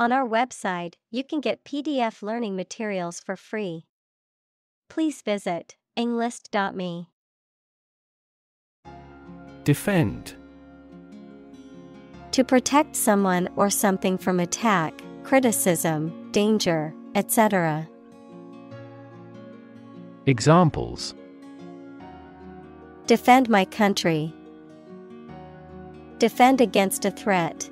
On our website, you can get PDF learning materials for free. Please visit englist.me. Defend To protect someone or something from attack, criticism, danger, etc. Examples Defend my country. Defend against a threat.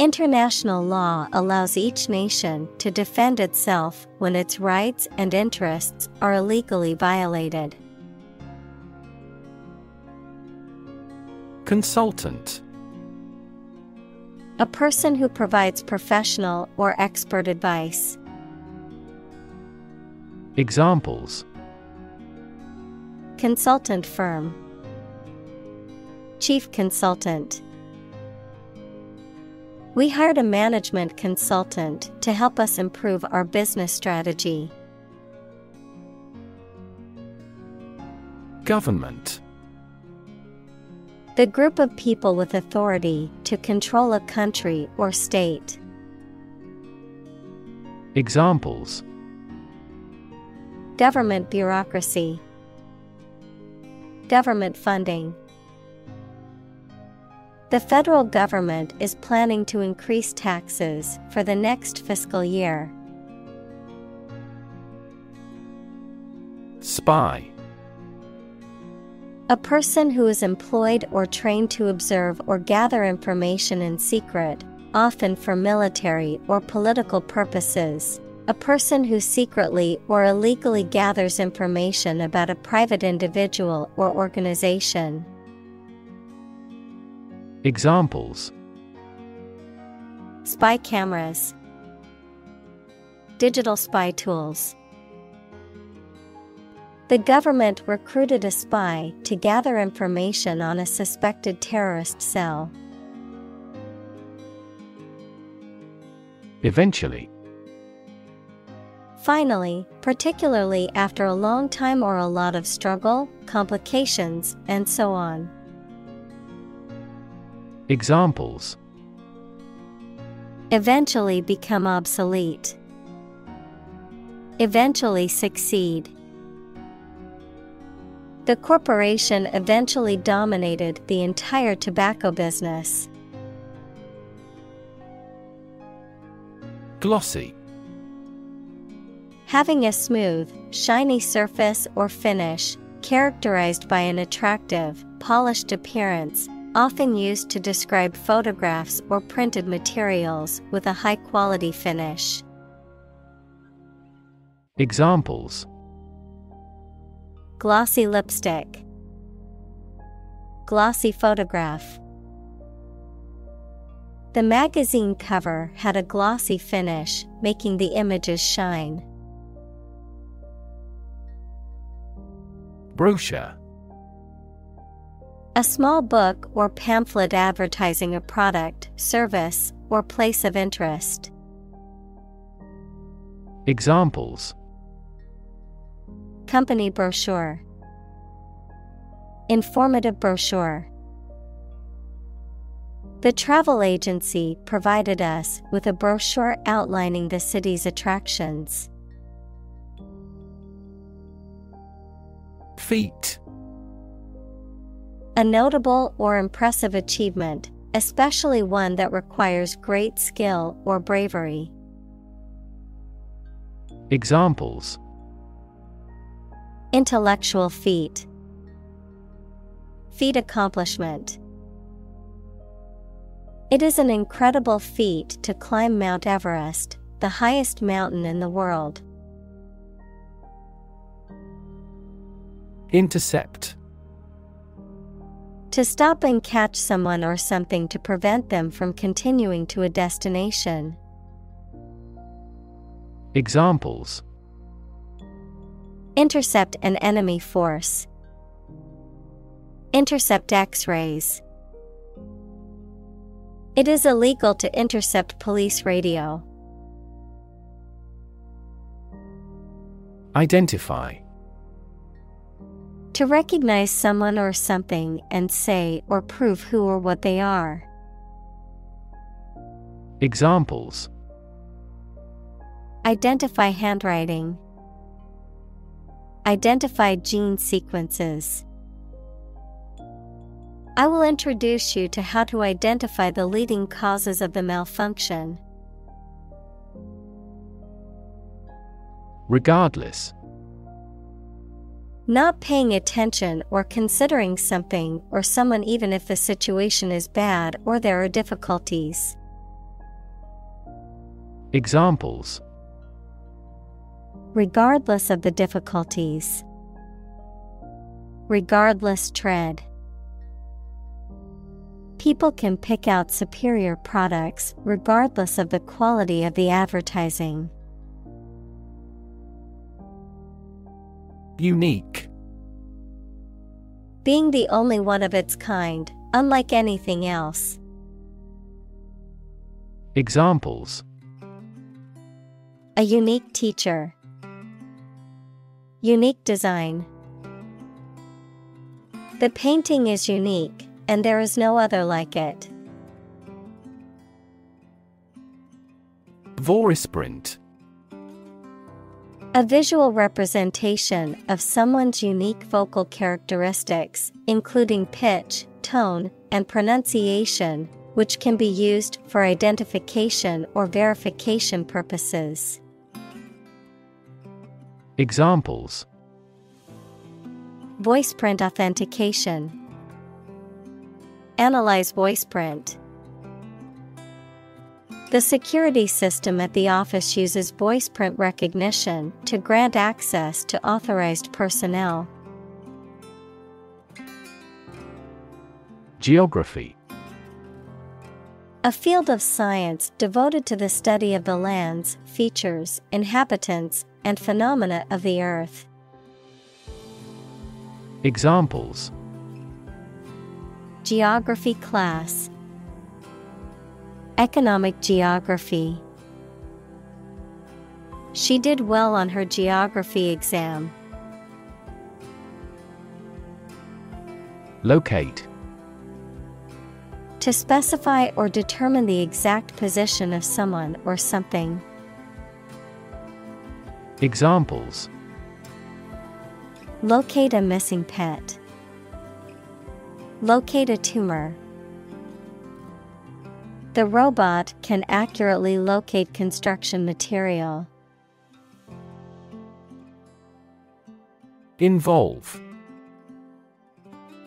International law allows each nation to defend itself when its rights and interests are illegally violated. Consultant A person who provides professional or expert advice. Examples Consultant firm. Chief consultant. We hired a management consultant to help us improve our business strategy. Government The group of people with authority to control a country or state. Examples Government bureaucracy. Government funding. The federal government is planning to increase taxes for the next fiscal year. Spy A person who is employed or trained to observe or gather information in secret, often for military or political purposes. A person who secretly or illegally gathers information about a private individual or organization. Examples Spy cameras, Digital spy tools. The government recruited a spy to gather information on a suspected terrorist cell. Eventually Finally, particularly after a long time or a lot of struggle, complications, and so on. Examples Eventually become obsolete. Eventually succeed. The corporation eventually dominated the entire tobacco business. Glossy Having a smooth, shiny surface or finish, characterized by an attractive, polished appearance, often used to describe photographs or printed materials with a high quality finish. Examples Glossy lipstick, Glossy photograph. The magazine cover had a glossy finish, making the images shine. Brochure A small book or pamphlet advertising a product, service, or place of interest. Examples Company brochure, Informative brochure. The travel agency provided us with a brochure outlining the city's attractions. Feat A notable or impressive achievement, especially one that requires great skill or bravery. Examples Intellectual feat, Feat accomplishment. It is an incredible feat to climb Mount Everest, the highest mountain in the world. Intercept To stop and catch someone or something to prevent them from continuing to a destination. Examples Intercept an enemy force. Intercept X rays. It is illegal to intercept police radio. Identify To recognize someone or something and say or prove who or what they are. Examples Identify handwriting. Identify gene sequences. I will introduce you to how to identify the leading causes of the malfunction. Regardless. Not paying attention or considering something or someone, even if the situation is bad or there are difficulties. Examples Regardless of the difficulties, regardless tread. People can pick out superior products regardless of the quality of the advertising. Unique. Being the only one of its kind, unlike anything else. Examples A unique teacher, unique design. The painting is unique, and there is no other like it. Voiceprint. A visual representation of someone's unique vocal characteristics, including pitch, tone, and pronunciation, which can be used for identification or verification purposes. Examples Voiceprint authentication. Analyze voiceprint. The security system at the office uses voice print recognition to grant access to authorized personnel. Geography A field of science devoted to the study of the lands, features, inhabitants, and phenomena of the earth. Examples Geography class Economic geography. She did well on her geography exam. Locate. To specify or determine the exact position of someone or something. Examples Locate a missing pet. Locate a tumor. The robot can accurately locate construction material. Involve.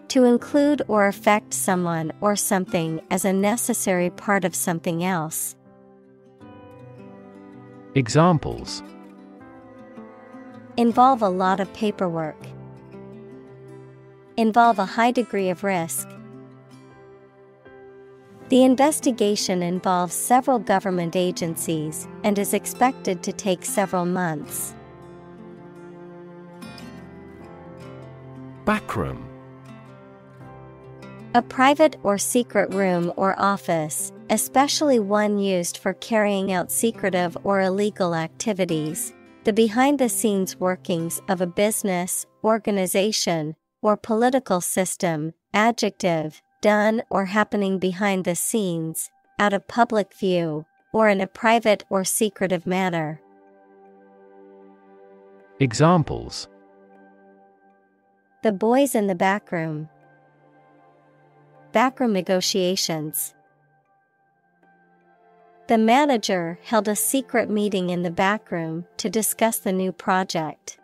To include or affect someone or something as a necessary part of something else. Examples Involve a lot of paperwork. Involve a high degree of risk. The investigation involves several government agencies and is expected to take several months. Backroom. A private or secret room or office, especially one used for carrying out secretive or illegal activities, the behind the scenes workings of a business, organization, or political system, adjective, done or happening behind the scenes, out of public view, or in a private or secretive manner. Examples The boys in the backroom. Backroom negotiations. The manager held a secret meeting in the backroom to discuss the new project.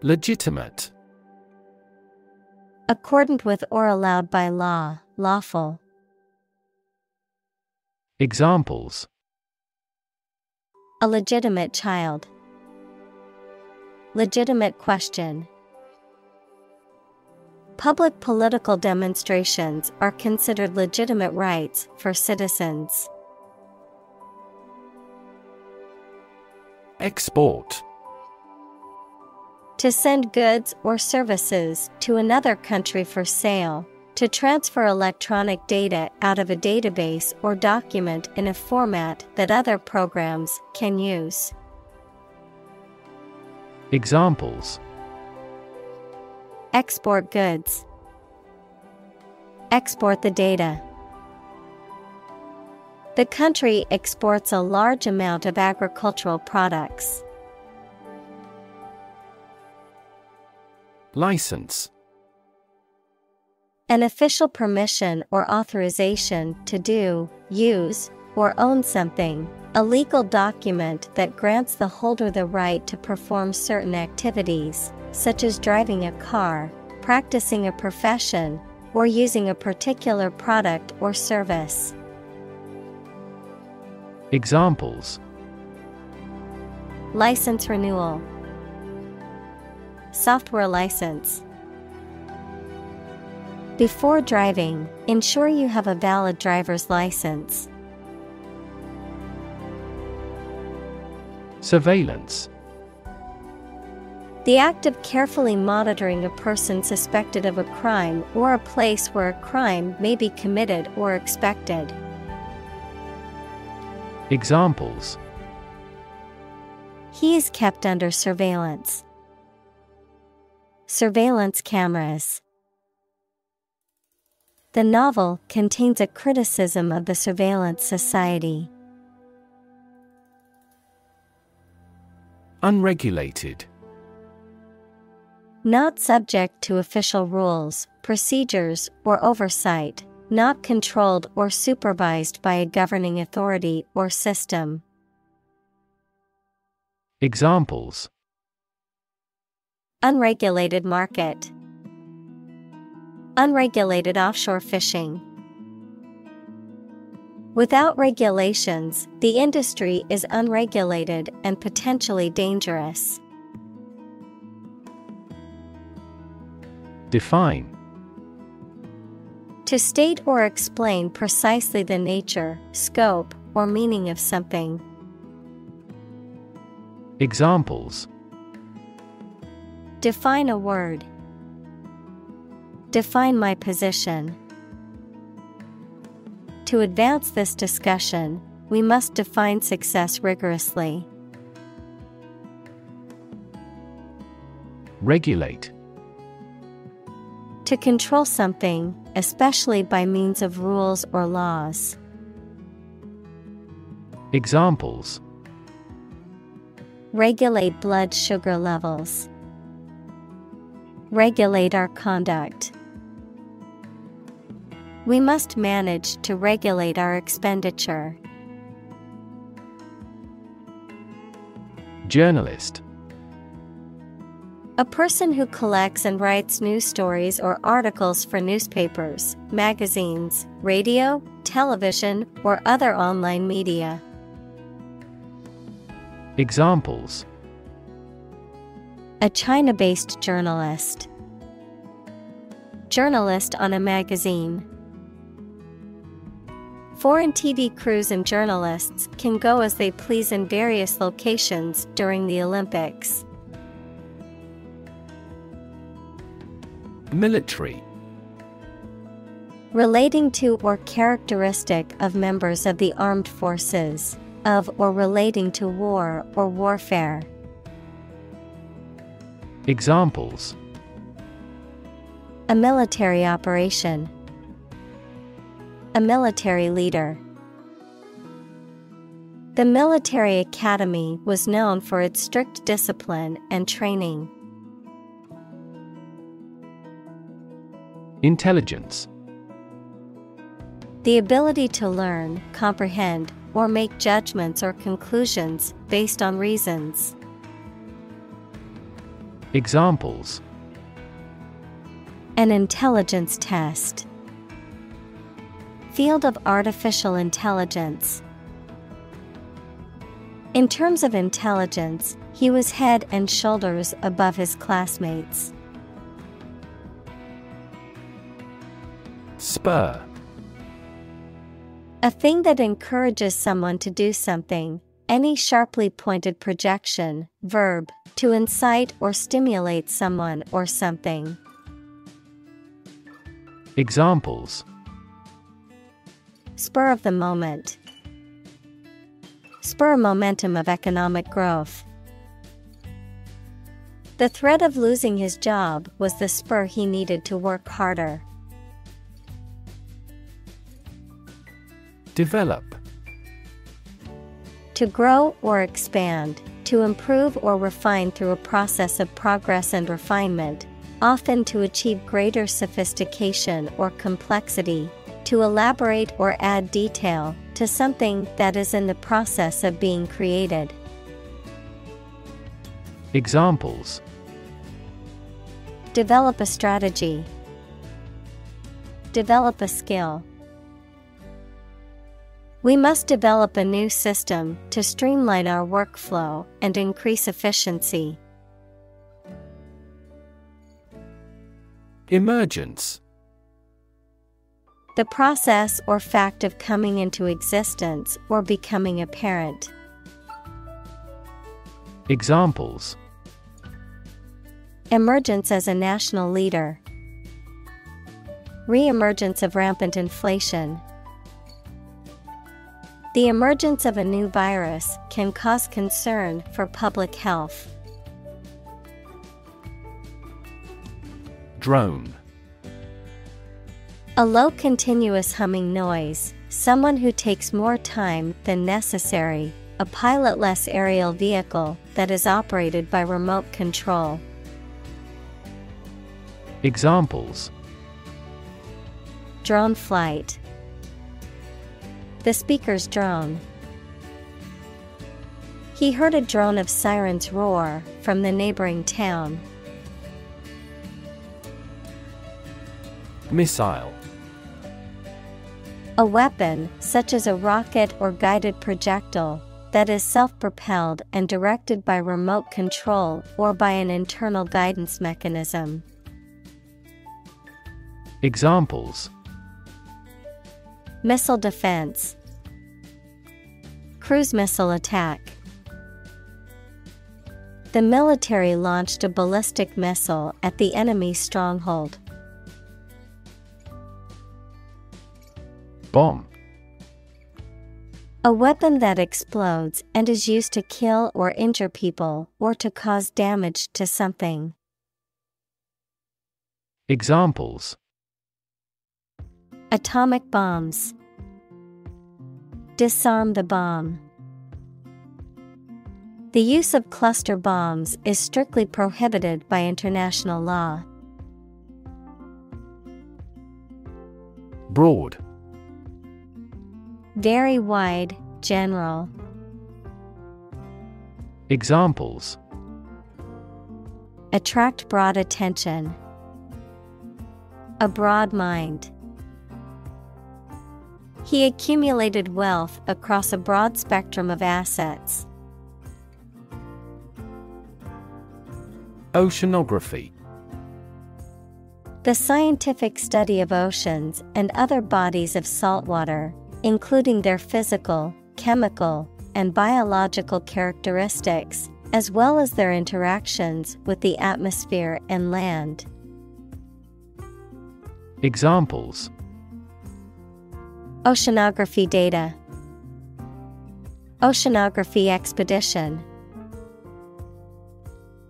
Legitimate. Accordant with or allowed by law, lawful. Examples A legitimate child. Legitimate question. Public political demonstrations are considered legitimate rights for citizens. Export. To send goods or services to another country for sale, to transfer electronic data out of a database or document in a format that other programs can use. Examples Export goods. Export the data. The country exports a large amount of agricultural products. License. An official permission or authorization to do, use, or own something, a legal document that grants the holder the right to perform certain activities, such as driving a car, practicing a profession, or using a particular product or service. Examples. License renewal, Software license. Before driving, ensure you have a valid driver's license. Surveillance The act of carefully monitoring a person suspected of a crime or a place where a crime may be committed or expected. Examples He is kept under surveillance. Surveillance cameras. The novel contains a criticism of the surveillance society. Unregulated Not subject to official rules, procedures, or oversight, not controlled or supervised by a governing authority or system. Examples Unregulated market. Unregulated offshore fishing. Without regulations, the industry is unregulated and potentially dangerous. Define To state or explain precisely the nature, scope, or meaning of something. Examples Define a word. Define my position. To advance this discussion, we must define success rigorously. Regulate To control something, especially by means of rules or laws. Examples Regulate blood sugar levels. Regulate our conduct. We must manage to regulate our expenditure. Journalist A person who collects and writes news stories or articles for newspapers, magazines, radio, television, or other online media. Examples A China based journalist. Journalist on a magazine. Foreign TV crews and journalists can go as they please in various locations during the Olympics. Military Relating to or characteristic of members of the armed forces, of or relating to war or warfare. Examples A military operation. A military leader. The military academy was known for its strict discipline and training. Intelligence The ability to learn, comprehend, or make judgments or conclusions based on reasons. Examples An intelligence test. Field of artificial intelligence. In terms of intelligence, he was head and shoulders above his classmates. Spur A thing that encourages someone to do something, any sharply pointed projection, verb, to incite or stimulate someone or something. Examples Spur of the moment. Spur momentum of economic growth. The threat of losing his job was the spur he needed to work harder. Develop To grow or expand, to improve or refine through a process of progress and refinement, often to achieve greater sophistication or complexity, to elaborate or add detail to something that is in the process of being created. Examples Develop a strategy, develop a skill. We must develop a new system to streamline our workflow and increase efficiency. Emergence The process or fact of coming into existence or becoming apparent. Examples Emergence as a national leader. Re-emergence of rampant inflation. The emergence of a new virus can cause concern for public health. Drone A low continuous humming noise, someone who takes more time than necessary, a pilotless aerial vehicle that is operated by remote control. Examples Drone flight. The speaker's drone. He heard a drone of sirens roar from the neighboring town. Missile A weapon, such as a rocket or guided projectile, that is self propelled and directed by remote control or by an internal guidance mechanism. Examples Missile defense, Cruise missile attack. The military launched a ballistic missile at the enemy's stronghold. Bomb A weapon that explodes and is used to kill or injure people or to cause damage to something. Examples Atomic bombs. Disarm the bomb. The use of cluster bombs is strictly prohibited by international law. Broad Very wide, general. Examples Attract broad attention. A broad mind. He accumulated wealth across a broad spectrum of assets. Oceanography The scientific study of oceans and other bodies of saltwater, including their physical, chemical, and biological characteristics, as well as their interactions with the atmosphere and land. Examples Oceanography data, Oceanography expedition.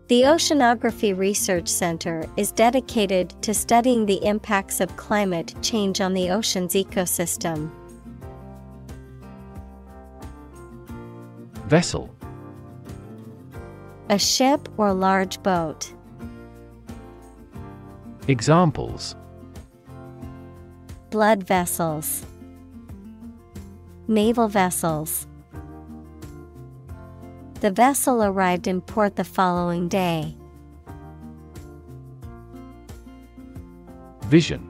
The Oceanography Research Center is dedicated to studying the impacts of climate change on the ocean's ecosystem. Vessel A ship or large boat. Examples Blood vessels. Naval vessels. The vessel arrived in port the following day. Vision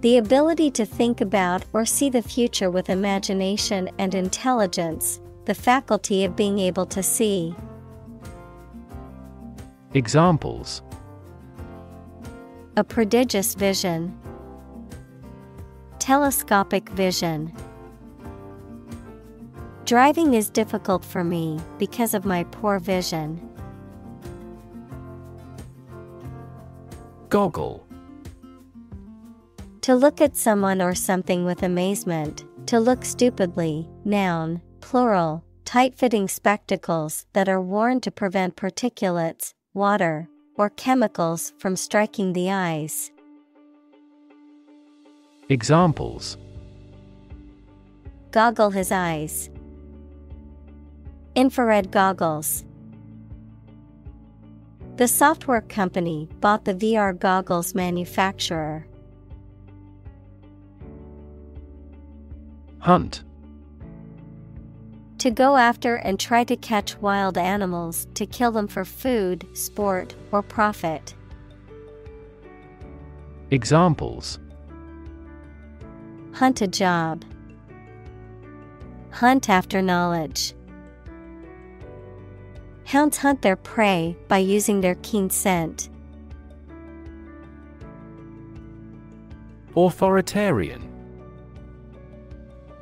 The ability to think about or see the future with imagination and intelligence, the faculty of being able to see. Examples A prodigious vision. Telescopic vision. Driving is difficult for me because of my poor vision. Goggle To look at someone or something with amazement, to look stupidly, noun, plural, tight fitting spectacles that are worn to prevent particulates, water, or chemicals from striking the eyes. Examples Goggle his eyes. Infrared goggles. The software company bought the VR goggles manufacturer. Hunt. To go after and try to catch wild animals to kill them for food, sport, or profit. Examples Hunt a job. Hunt after knowledge. Hounds hunt their prey by using their keen scent. Authoritarian.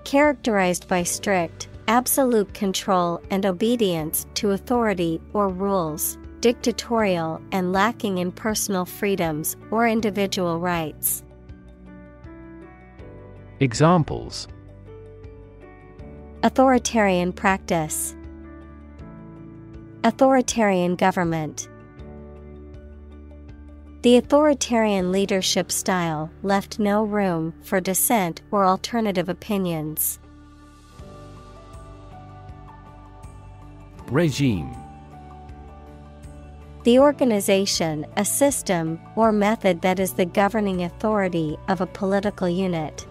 Characterized by strict, absolute control and obedience to authority or rules, dictatorial and lacking in personal freedoms or individual rights. Examples Authoritarian practice, Authoritarian government. The authoritarian leadership style left no room for dissent or alternative opinions. Regime. The organization, a system, or method that is the governing authority of a political unit.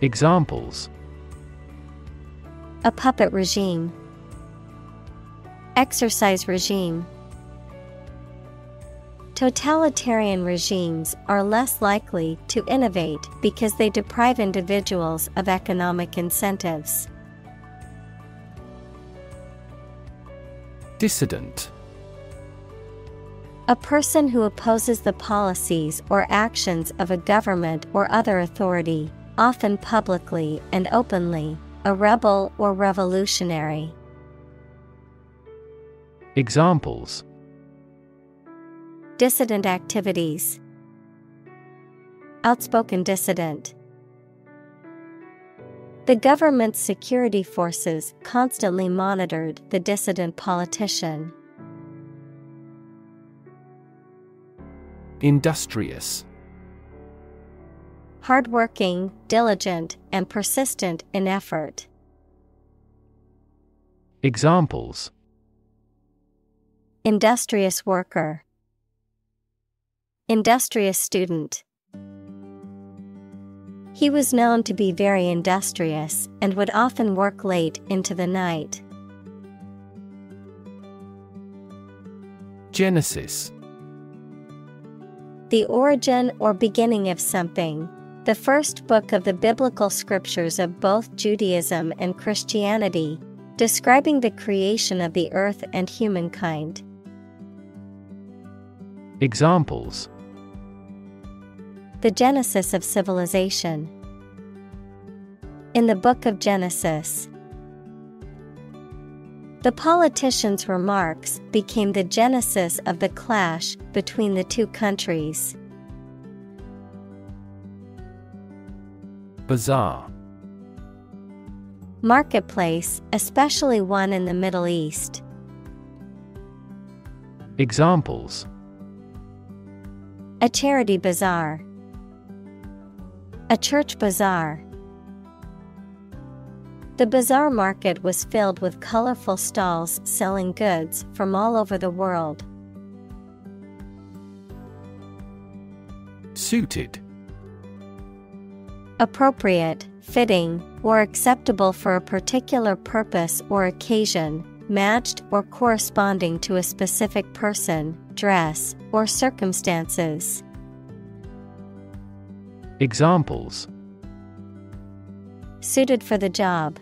Examples A puppet regime, Exercise regime. Totalitarian regimes are less likely to innovate because they deprive individuals of economic incentives. Dissident. A person who opposes the policies or actions of a government or other authority, often publicly and openly, a rebel or revolutionary. Examples Dissident activities, Outspoken dissident. The government's security forces constantly monitored the dissident politician. Industrious. Hardworking, diligent, and persistent in effort. Examples Industrious worker, Industrious student. He was known to be very industrious and would often work late into the night. Genesis. The origin or beginning of something. The first book of the biblical scriptures of both Judaism and Christianity, describing the creation of the earth and humankind. Examples The genesis of civilization. In the book of Genesis, the politician's remarks became the genesis of the clash between the two countries. Bazaar. Marketplace, especially one in the Middle East. Examples A charity bazaar, a church bazaar. The bazaar market was filled with colorful stalls selling goods from all over the world. Suited. Appropriate, fitting, or acceptable for a particular purpose or occasion, matched or corresponding to a specific person, dress, or circumstances. Examples Suited for the job.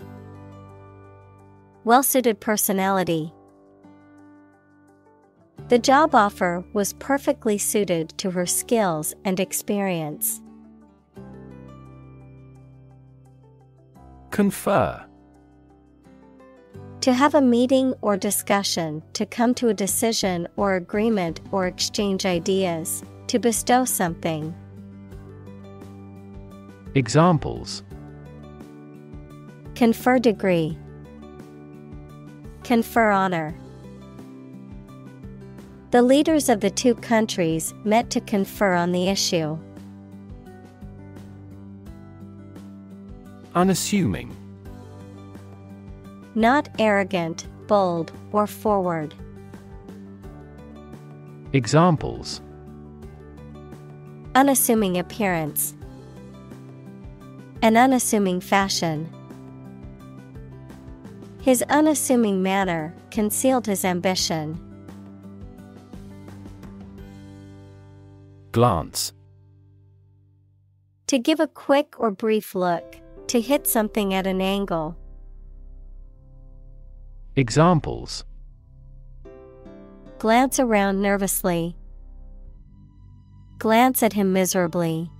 Well suited personality. The job offer was perfectly suited to her skills and experience. Confer. To have a meeting or discussion, to come to a decision or agreement or exchange ideas, to bestow something. Examples Confer degree. Confer honor. The leaders of the two countries met to confer on the issue. Unassuming. Not arrogant, bold, or forward. Examples Unassuming appearance, an unassuming fashion. His unassuming manner concealed his ambition. Glance To give a quick or brief look, to hit something at an angle. Examples Glance around nervously. Glance at him miserably.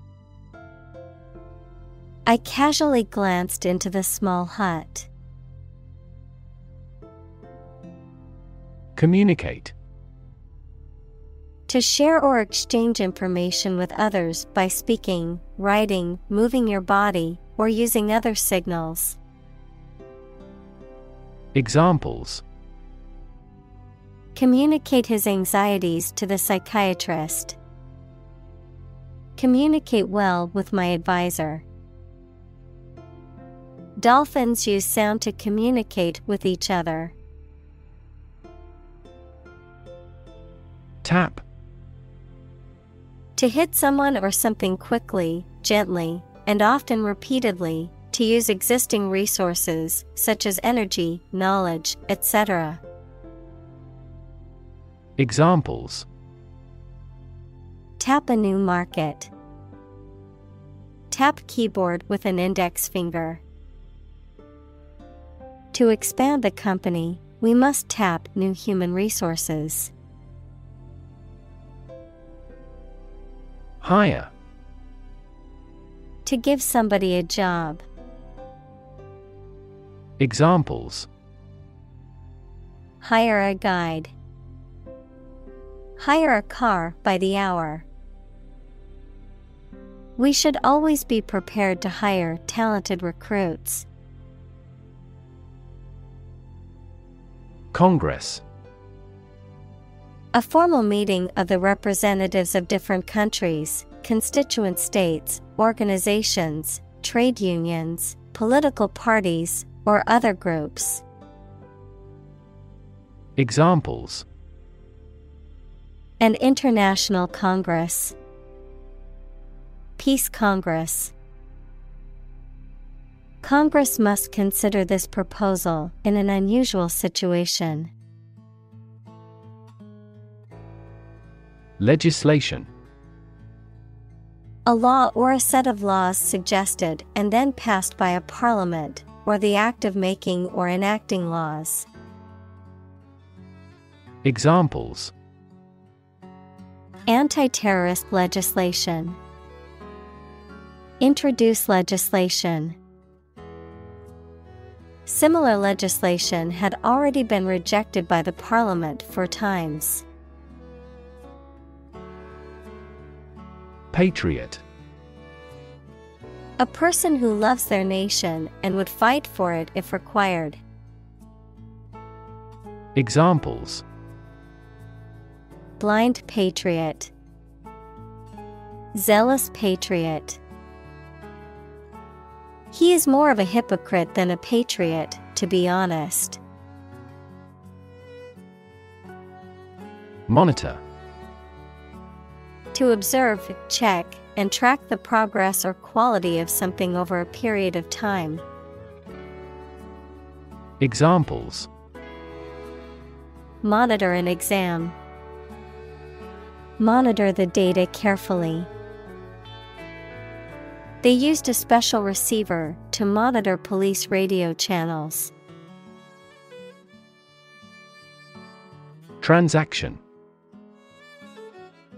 I casually glanced into the small hut. Communicate To share or exchange information with others by speaking, writing, moving your body, or using other signals. Examples Communicate his anxieties to the psychiatrist. Communicate well with my advisor. Dolphins use sound to communicate with each other. Tap To hit someone or something quickly, gently, and often repeatedly, to use existing resources such as energy, knowledge, etc. Examples Tap a new market. Tap keyboard with an index finger. To expand the company, we must tap new human resources. Hire To give somebody a job. Examples Hire a guide. Hire a car by the hour. We should always be prepared to hire talented recruits. Congress A formal meeting of the representatives of different countries, constituent states, organizations, trade unions, political parties, or other groups. Examples An international congress. Peace Congress. Congress must consider this proposal in an unusual situation. Legislation A law or a set of laws suggested and then passed by a parliament, or the act of making or enacting laws. Examples Anti terrorist legislation. Introduce legislation. Similar legislation had already been rejected by the Parliament four times. Patriot A person who loves their nation and would fight for it if required. Examples Blind patriot. Zealous patriot. He is more of a hypocrite than a patriot, to be honest. Monitor To observe, check, and track the progress or quality of something over a period of time. Examples Monitor an exam. Monitor the data carefully. They used a special receiver to monitor police radio channels. Transaction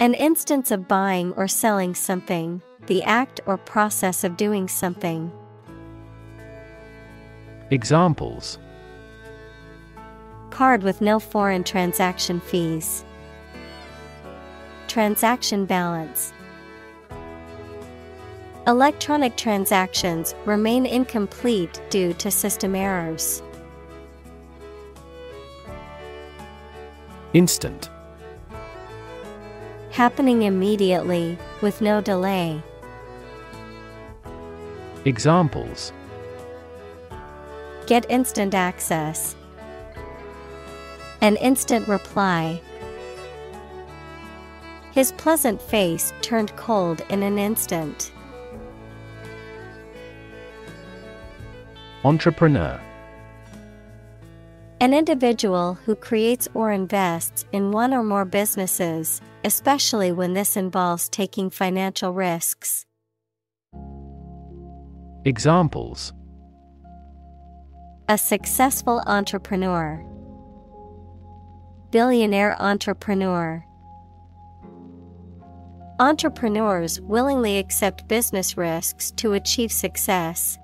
An instance of buying or selling something, the act or process of doing something. Examples Card with no foreign transaction fees. Transaction balance. Electronic transactions remain incomplete due to system errors. Instant Happening immediately, with no delay. Examples Get instant access. An instant reply. His pleasant face turned cold in an instant. Entrepreneur An individual who creates or invests in one or more businesses, especially when this involves taking financial risks. Examples A successful entrepreneur, billionaire entrepreneur. Entrepreneurs willingly accept business risks to achieve success.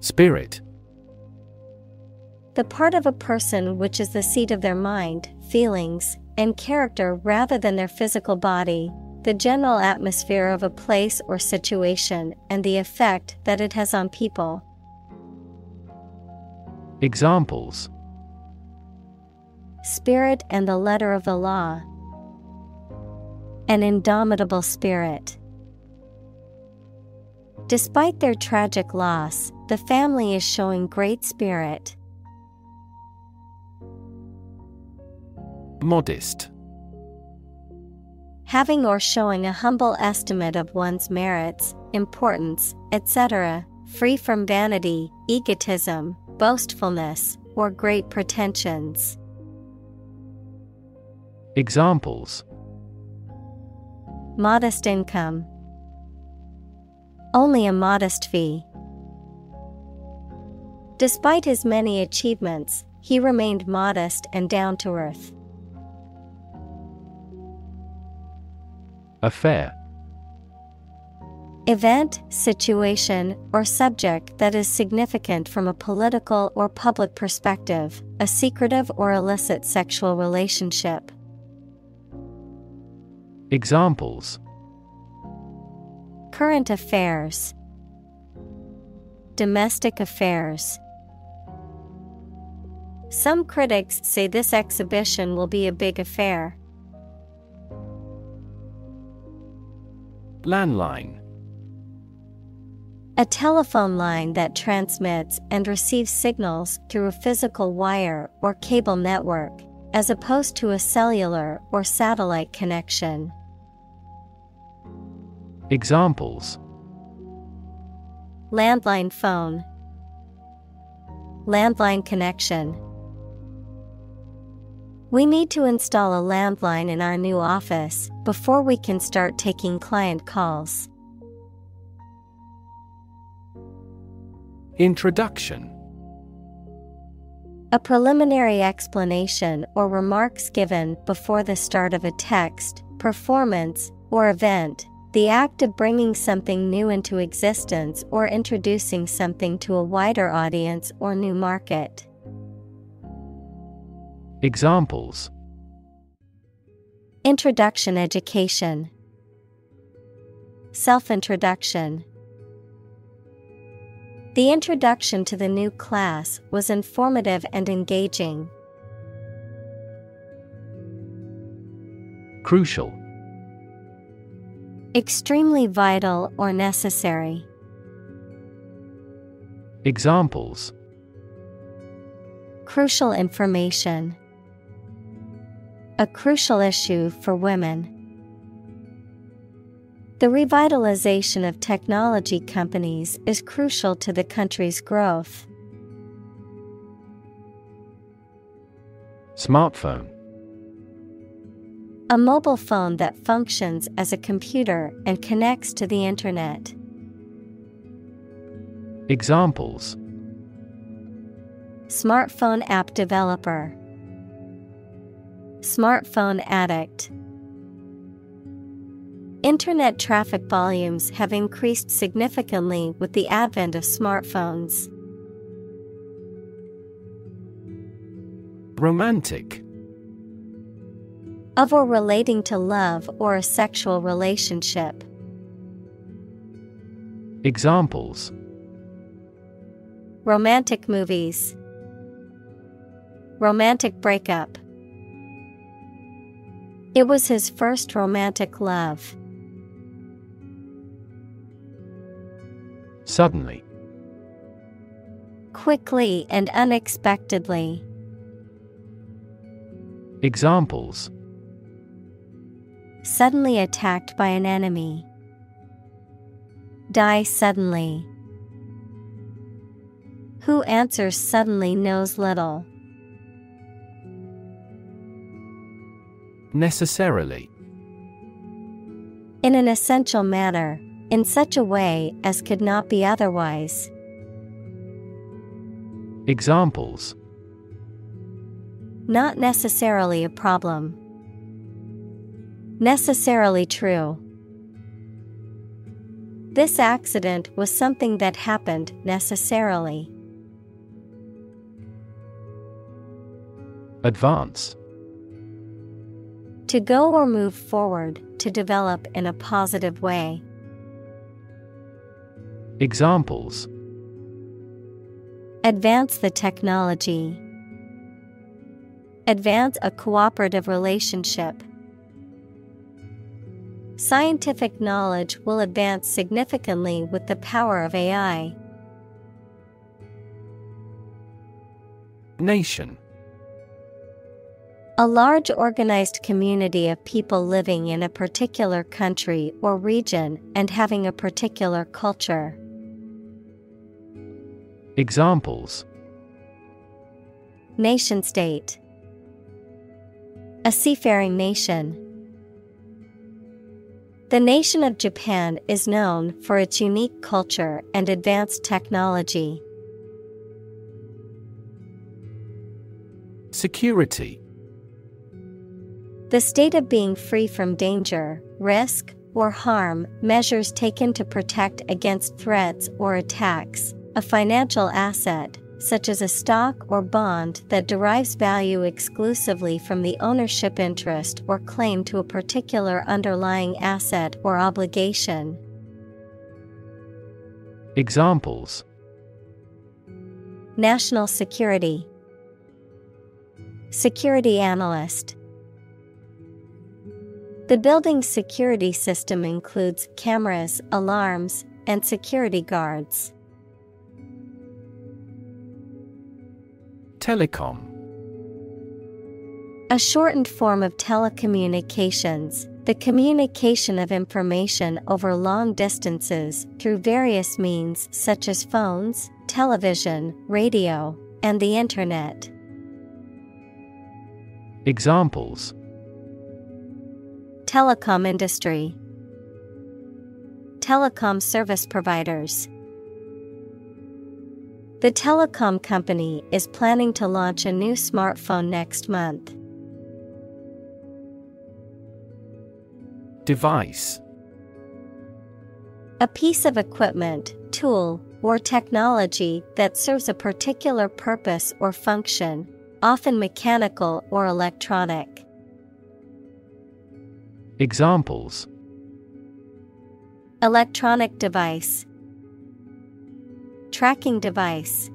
Spirit The part of a person which is the seat of their mind, feelings, and character rather than their physical body, the general atmosphere of a place or situation, and the effect that it has on people. Examples Spirit and the letter of the law. An indomitable spirit. Despite their tragic loss, the family is showing great spirit. Modest Having or showing a humble estimate of one's merits, importance, etc., free from vanity, egotism, boastfulness, or great pretensions. Examples Modest income. Only a modest fee. Despite his many achievements, he remained modest and down to earth. Affair Event, situation, or subject that is significant from a political or public perspective, a secretive or illicit sexual relationship. Examples Current affairs, Domestic affairs. Some critics say this exhibition will be a big affair. Landline A telephone line that transmits and receives signals through a physical wire or cable network, as opposed to a cellular or satellite connection. Examples Landline phone, Landline connection. We need to install a landline in our new office before we can start taking client calls. Introduction A preliminary explanation or remarks given before the start of a text, performance, or event. The act of bringing something new into existence or introducing something to a wider audience or new market. Examples Introduction education, Self introduction. The introduction to the new class was informative and engaging. Crucial Extremely vital or necessary. Examples Crucial information. A crucial issue for women. The revitalization of technology companies is crucial to the country's growth. Smartphone A mobile phone that functions as a computer and connects to the Internet. Examples Smartphone app developer. Smartphone addict. Internet traffic volumes have increased significantly with the advent of smartphones. Romantic Of or relating to love or a sexual relationship. Examples Romantic movies. Romantic breakup. It was his first romantic love. Suddenly. Quickly and unexpectedly. Examples Suddenly attacked by an enemy. Die suddenly. Who answers suddenly knows little. Necessarily. In an essential manner, in such a way as could not be otherwise. Examples Not necessarily a problem. Necessarily true. This accident was something that happened necessarily. Advance. To go or move forward, to develop in a positive way. Examples Advance the technology. Advance a cooperative relationship. Scientific knowledge will advance significantly with the power of AI. Nation. A large organized community of people living in a particular country or region and having a particular culture. Examples Nation state. A seafaring nation. The nation of Japan is known for its unique culture and advanced technology. Security. The state of being free from danger, risk, or harm, measures taken to protect against threats or attacks, a financial asset, such as a stock or bond that derives value exclusively from the ownership interest or claim to a particular underlying asset or obligation. Examples National security, Security analyst. The building's security system includes cameras, alarms, and security guards. Telecom. A shortened form of telecommunications, the communication of information over long distances through various means such as phones, television, radio, and the Internet. Examples Telecom industry, Telecom service providers. The telecom company is planning to launch a new smartphone next month. Device. A piece of equipment, tool, or technology that serves a particular purpose or function, often mechanical or electronic. Examples Electronic device, Tracking device.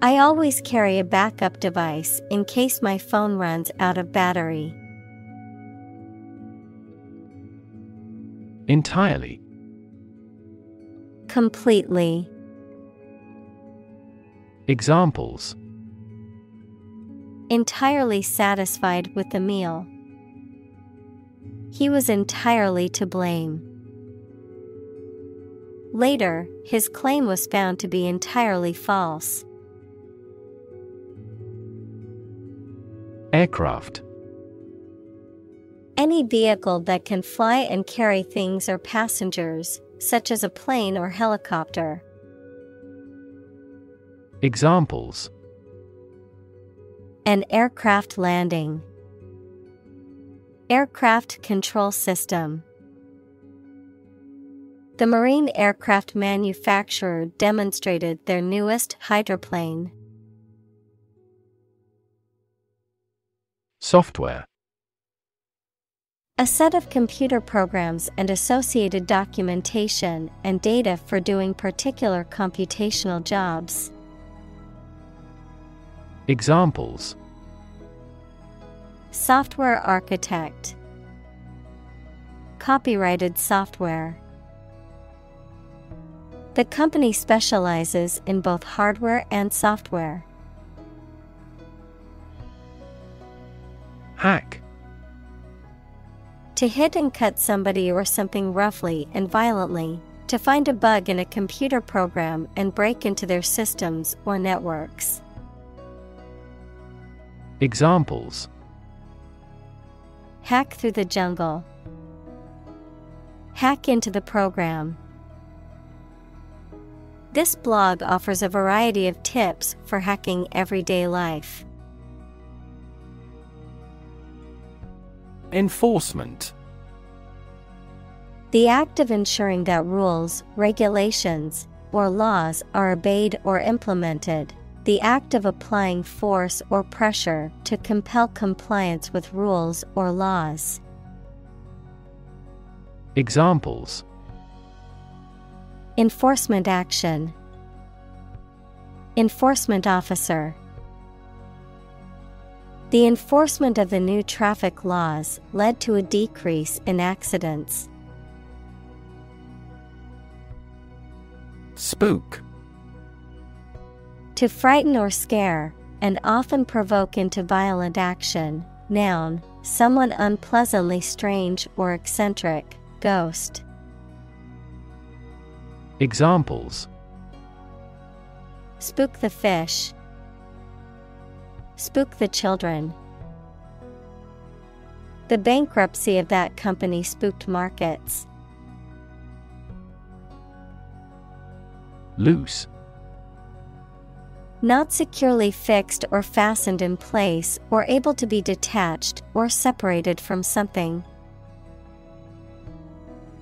I always carry a backup device in case my phone runs out of battery. Entirely. Completely. Examples Entirely satisfied with the meal. He was entirely to blame. Later, his claim was found to be entirely false. Aircraft. Any vehicle that can fly and carry things or passengers, such as a plane or helicopter. Examples An aircraft landing, Aircraft control system. The marine aircraft manufacturer demonstrated their newest hydroplane. Software. A set of computer programs and associated documentation and data for doing particular computational jobs. Examples Software architect, Copyrighted software. The company specializes in both hardware and software. Hack. To hit and cut somebody or something roughly and violently, to find a bug in a computer program and break into their systems or networks. Examples Hack through the jungle. Hack into the program. This blog offers a variety of tips for hacking everyday life. Enforcement The act of ensuring that rules, regulations, or laws are obeyed or implemented. The act of applying force or pressure to compel compliance with rules or laws. Examples Enforcement action, Enforcement officer. The enforcement of the new traffic laws led to a decrease in accidents. Spook To frighten or scare, and often provoke into violent action. Noun, someone unpleasantly strange or eccentric, ghost. Examples Spook the fish. Spook the children. The bankruptcy of that company spooked markets. Loose Not securely fixed or fastened in place or able to be detached or separated from something.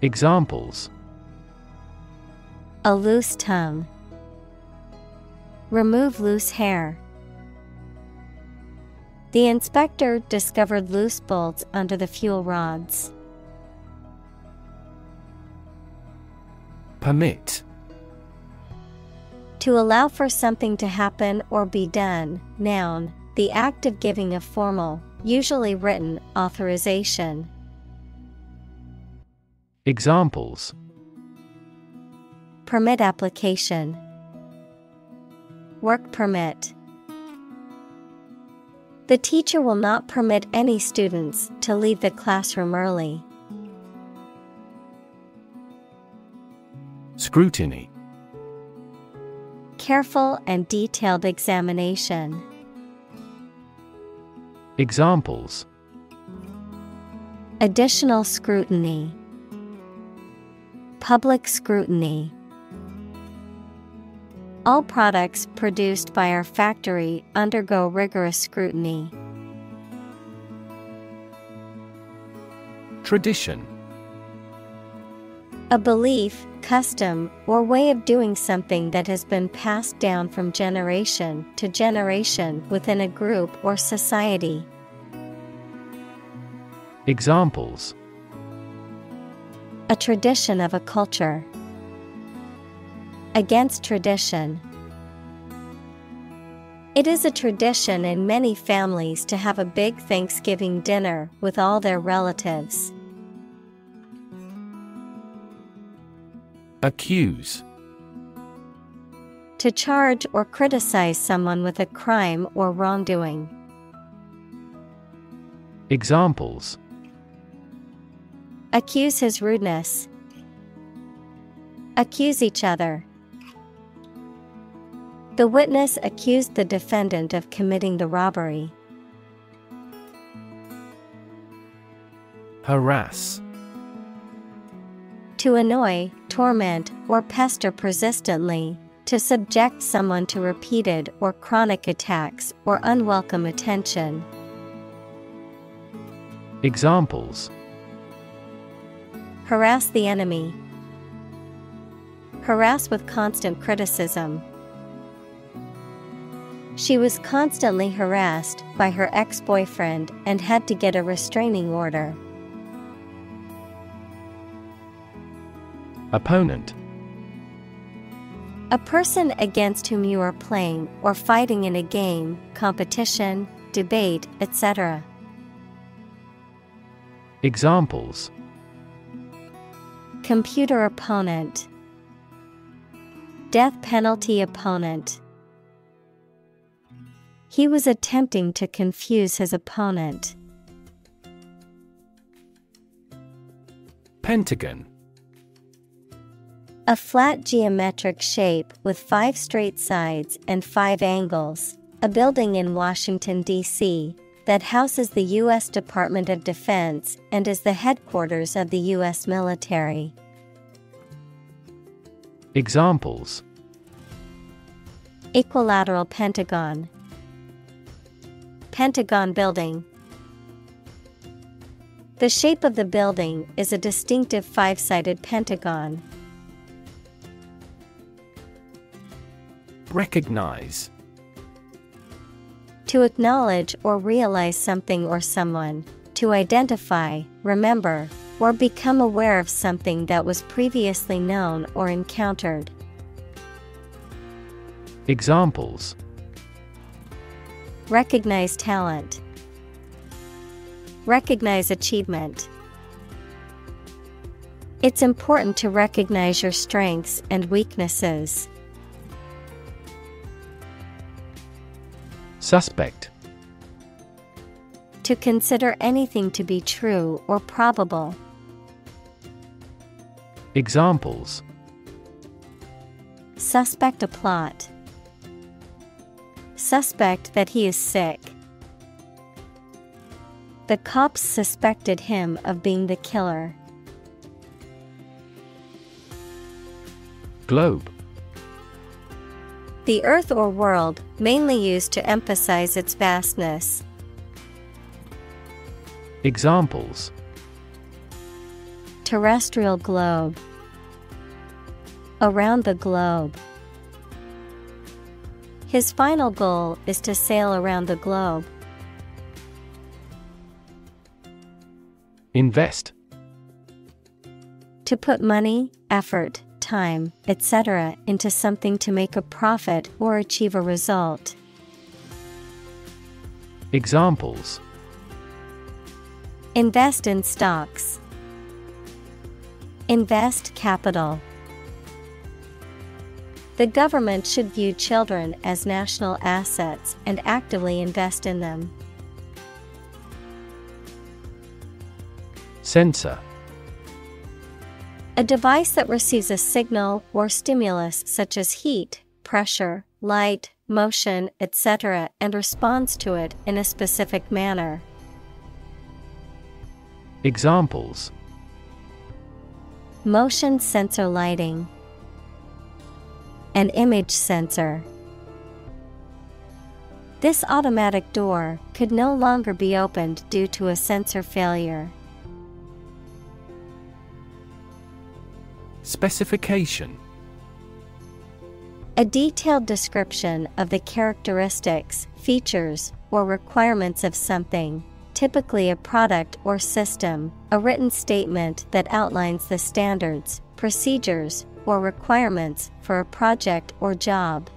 Examples A loose tongue. Remove loose hair. The inspector discovered loose bolts under the fuel rods. Permit To allow for something to happen or be done, noun, the act of giving a formal, usually written, authorization. Examples Permit application, Work permit. The teacher will not permit any students to leave the classroom early. Scrutiny Careful and detailed examination. Examples Additional scrutiny. Public scrutiny. All products produced by our factory undergo rigorous scrutiny. Tradition A belief, custom, or way of doing something that has been passed down from generation to generation within a group or society. Examples A tradition of a culture. Against tradition. It is a tradition in many families to have a big Thanksgiving dinner with all their relatives. Accuse To charge or criticize someone with a crime or wrongdoing. Examples Accuse his rudeness. Accuse each other. The witness accused the defendant of committing the robbery. Harass To annoy, torment, or pester persistently, to subject someone to repeated or chronic attacks or unwelcome attention. Examples Harass the enemy. Harass with constant criticism. She was constantly harassed by her ex boyfriend and had to get a restraining order. Opponent A person against whom you are playing or fighting in a game, competition, debate, etc. Examples Computer opponent. Death penalty opponent. He was attempting to confuse his opponent. Pentagon A flat geometric shape with five straight sides and five angles, a building in Washington, D.C., that houses the U.S. Department of Defense and is the headquarters of the U.S. military. Examples Equilateral pentagon, Pentagon building. The shape of the building is a distinctive five sided pentagon. Recognize To acknowledge or realize something or someone, to identify, remember, or become aware of something that was previously known or encountered. Examples Recognize talent. Recognize achievement. It's important to recognize your strengths and weaknesses. Suspect To consider anything to be true or probable. Examples Suspect a plot. Suspect that he is sick. The cops suspected him of being the killer. Globe The earth or world, mainly used to emphasize its vastness. Examples Terrestrial globe. Around the globe. His final goal is to sail around the globe. Invest To put money, effort, time, etc., into something to make a profit or achieve a result. Examples Invest in stocks. Invest capital. The government should view children as national assets and actively invest in them. Sensor A device that receives a signal or stimulus such as heat, pressure, light, motion, etc., and responds to it in a specific manner. Examples Motion sensor lighting, an image sensor. This automatic door could no longer be opened due to a sensor failure. Specification A detailed description of the characteristics, features, or requirements of something, typically a product or system, a written statement that outlines the standards, procedures, or requirements for a project or job.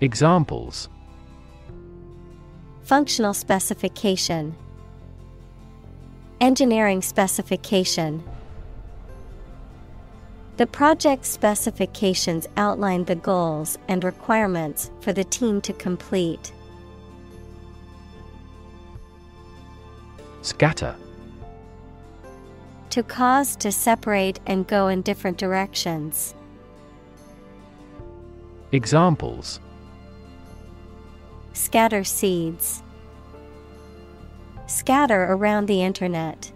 Examples Functional specification, Engineering specification. The project specifications outline the goals and requirements for the team to complete. Scatter To cause to separate and go in different directions. Examples Scatter seeds. Scatter around the internet.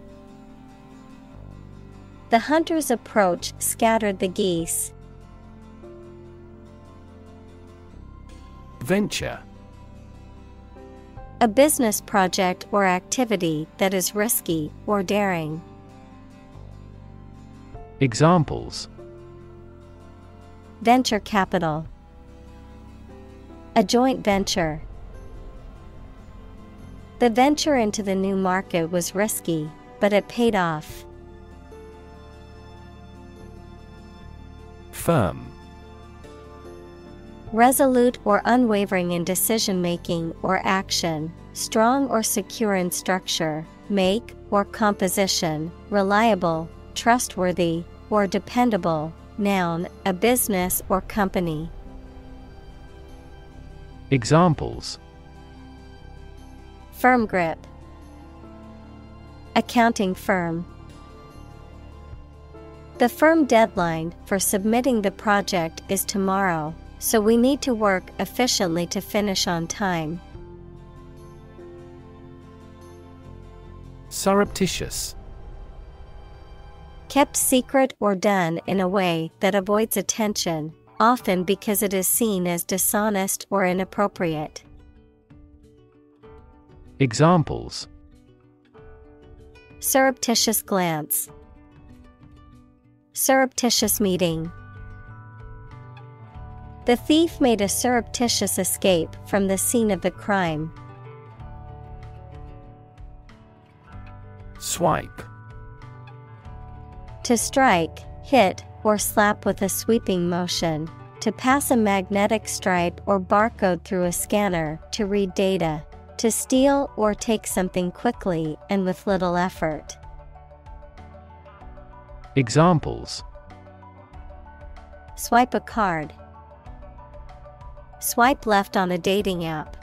The hunter's approach scattered the geese. Venture A business project or activity that is risky or daring. Examples Venture capital. A joint venture. The venture into the new market was risky, but it paid off. Firm Resolute or unwavering in decision making or action, strong or secure in structure, make or composition, reliable, trustworthy, or dependable, noun, a business or company. Examples Firm grip, Accounting firm. The firm deadline for submitting the project is tomorrow, so we need to work efficiently to finish on time. Surreptitious Kept secret or done in a way that avoids attention, often because it is seen as dishonest or inappropriate. Examples Surreptitious glance, Surreptitious meeting. The thief made a surreptitious escape from the scene of the crime. Swipe To strike, hit, or slap with a sweeping motion. To pass a magnetic stripe or barcode through a scanner to read data. To steal or take something quickly and with little effort. Examples Swipe a card. Swipe left on a dating app.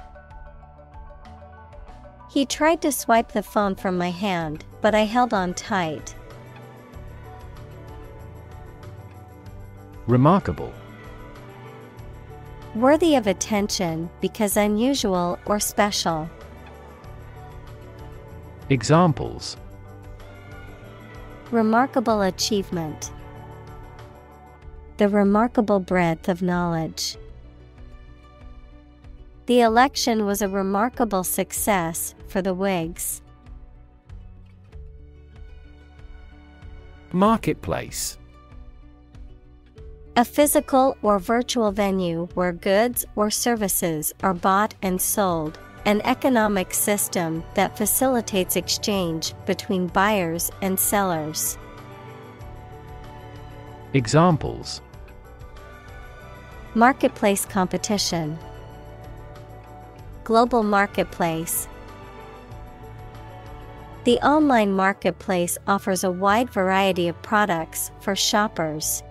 He tried to swipe the phone from my hand, but I held on tight. Remarkable Worthy of attention because unusual or special. Examples Remarkable achievement. The remarkable breadth of knowledge. The election was a remarkable success for the Whigs. Marketplace A physical or virtual venue where goods or services are bought and sold, an economic system that facilitates exchange between buyers and sellers. Examples Marketplace competition, Global marketplace. The online marketplace offers a wide variety of products for shoppers.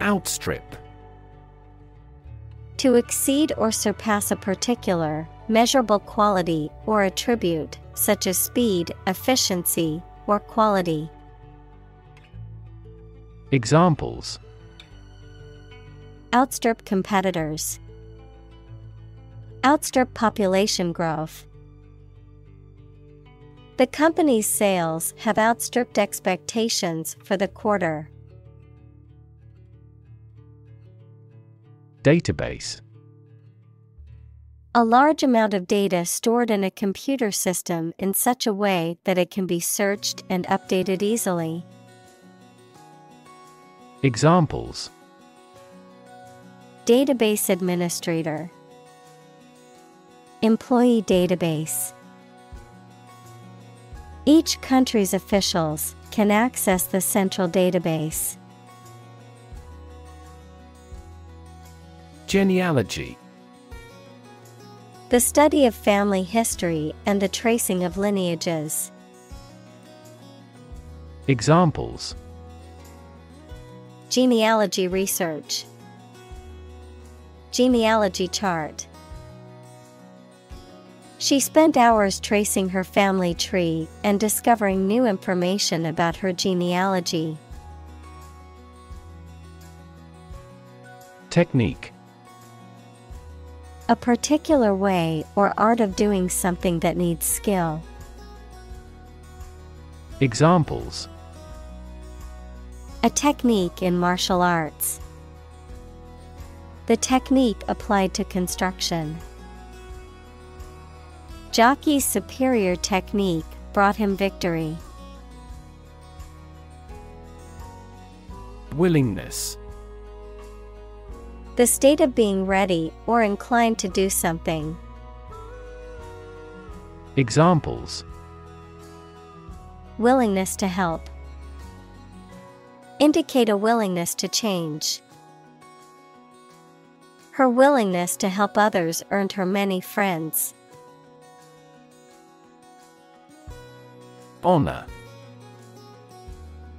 Outstrip To exceed or surpass a particular, measurable quality or attribute, such as speed, efficiency, or quality. Examples Outstrip competitors. Outstrip population growth. The company's sales have outstripped expectations for the quarter. Database A large amount of data stored in a computer system in such a way that it can be searched and updated easily. Examples Database administrator, Employee database. Each country's officials can access the central database. Genealogy The study of family history and the tracing of lineages. Examples Genealogy research, Genealogy chart. She spent hours tracing her family tree and discovering new information about her genealogy. Technique A particular way or art of doing something that needs skill. Examples A technique in martial arts. The technique applied to construction. Jockey's superior technique brought him victory. Willingness The state of being ready or inclined to do something. Examples Willingness to help. Indicate a willingness to change. Her willingness to help others earned her many friends. Honor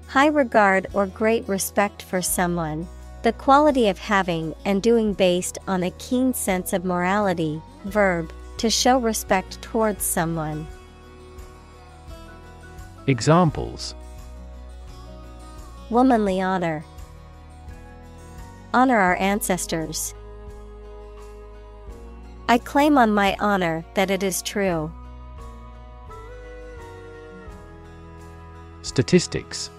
High regard or great respect for someone, the quality of having and doing based on a keen sense of morality, verb, to show respect towards someone. Examples Womanly honor. Honor our ancestors. I claim on my honor that it is true. Statistics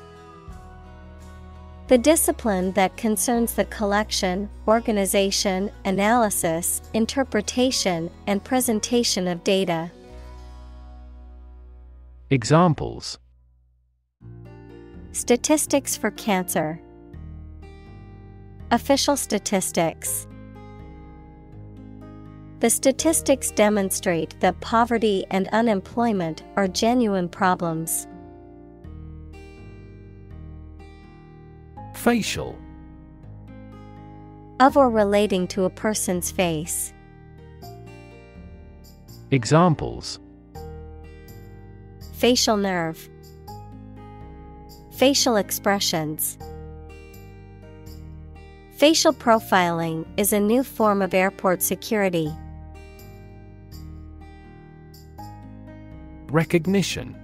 The discipline that concerns the collection, organization, analysis, interpretation, and presentation of data. Examples Statistics for cancer. Official statistics. The statistics demonstrate that poverty and unemployment are genuine problems. Facial Of or relating to a person's face. Examples Facial nerve. Facial expressions. Facial profiling is a new form of airport security. Recognition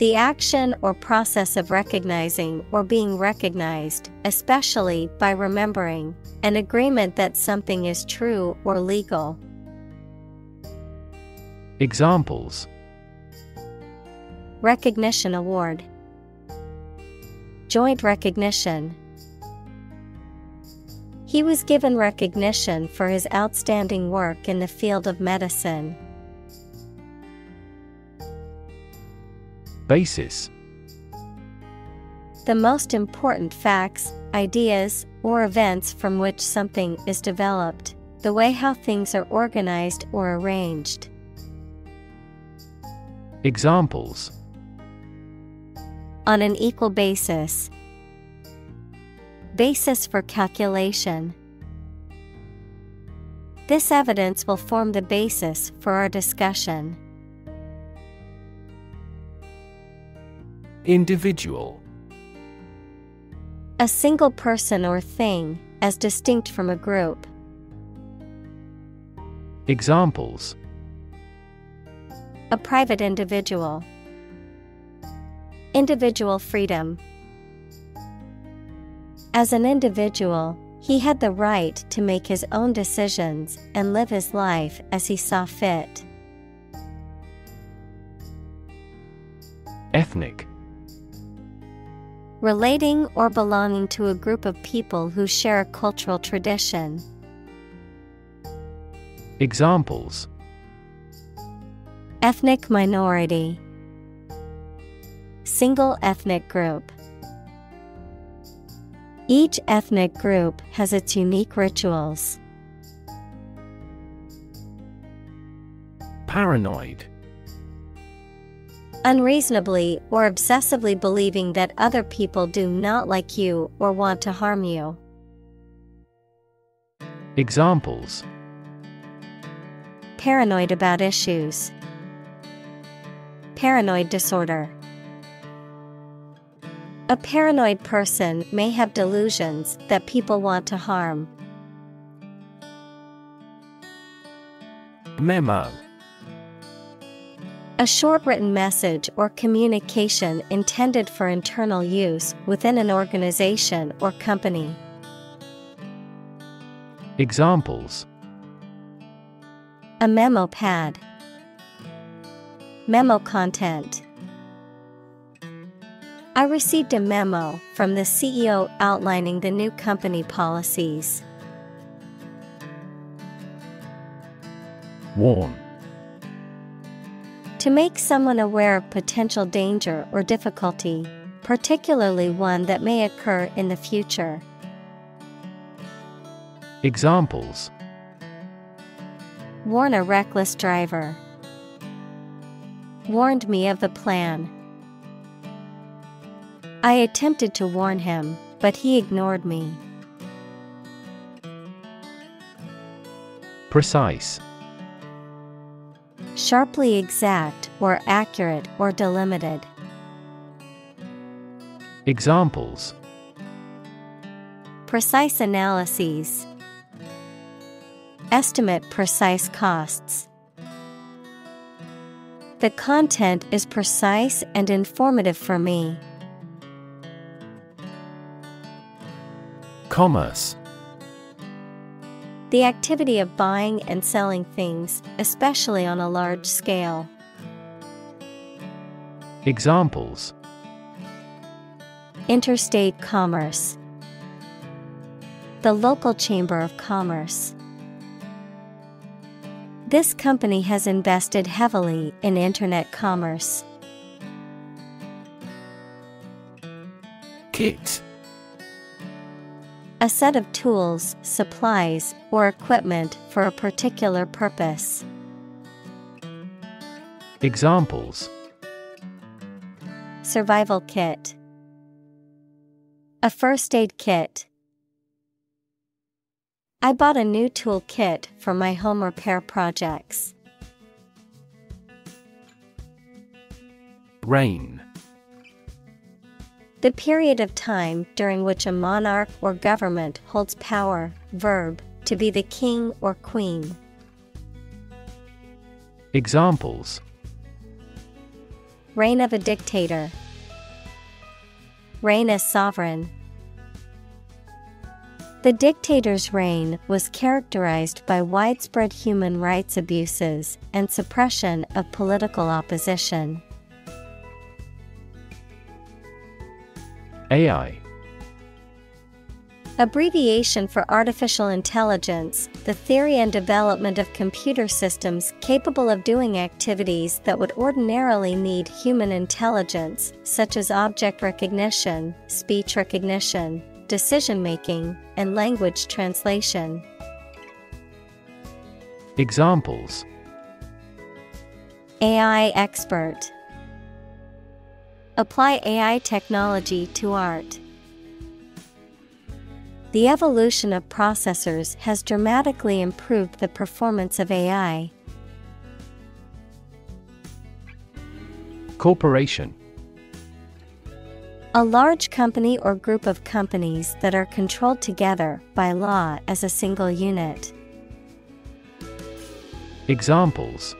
The action or process of recognizing or being recognized, especially by remembering, an agreement that something is true or legal. Examples Recognition Award Joint recognition. He was given recognition for his outstanding work in the field of medicine. Basis The most important facts, ideas, or events from which something is developed, the way how things are organized or arranged. Examples On an equal basis. Basis for calculation. This evidence will form the basis for our discussion. Individual A single person or thing, as distinct from a group. Examples A private individual. Individual freedom. As an individual, he had the right to make his own decisions and live his life as he saw fit. Ethnic Relating or belonging to a group of people who share a cultural tradition. Examples Ethnic minority. Single ethnic group. Each ethnic group has its unique rituals. Paranoid Unreasonably or obsessively believing that other people do not like you or want to harm you. Examples Paranoid about issues. Paranoid disorder. A paranoid person may have delusions that people want to harm. Memo A short written message or communication intended for internal use within an organization or company. Examples A memo pad. Memo content. I received a memo from the CEO outlining the new company policies. Warn To make someone aware of potential danger or difficulty, particularly one that may occur in the future. Examples Warn a reckless driver. Warned me of the plan. I attempted to warn him, but he ignored me. Precise Sharply exact or accurate or delimited. Examples Precise analyses. Estimate precise costs. The content is precise and informative for me. Commerce The activity of buying and selling things, especially on a large scale. Examples Interstate commerce. The local chamber of commerce. This company has invested heavily in Internet commerce. Kit A set of tools, supplies, or equipment for a particular purpose. Examples Survival kit. A first aid kit. I bought a new tool kit for my home repair projects. Reign The period of time during which a monarch or government holds power, verb, to be the king or queen. Examples Reign of a dictator. Reign as sovereign. The dictator's reign was characterized by widespread human rights abuses and suppression of political opposition. AI Abbreviation for Artificial Intelligence, the theory and development of computer systems capable of doing activities that would ordinarily need human intelligence, such as object recognition, speech recognition, decision making, and language translation. Examples AI expert. Apply AI technology to art. The evolution of processors has dramatically improved the performance of AI. Corporation A large company or group of companies that are controlled together by law as a single unit. Examples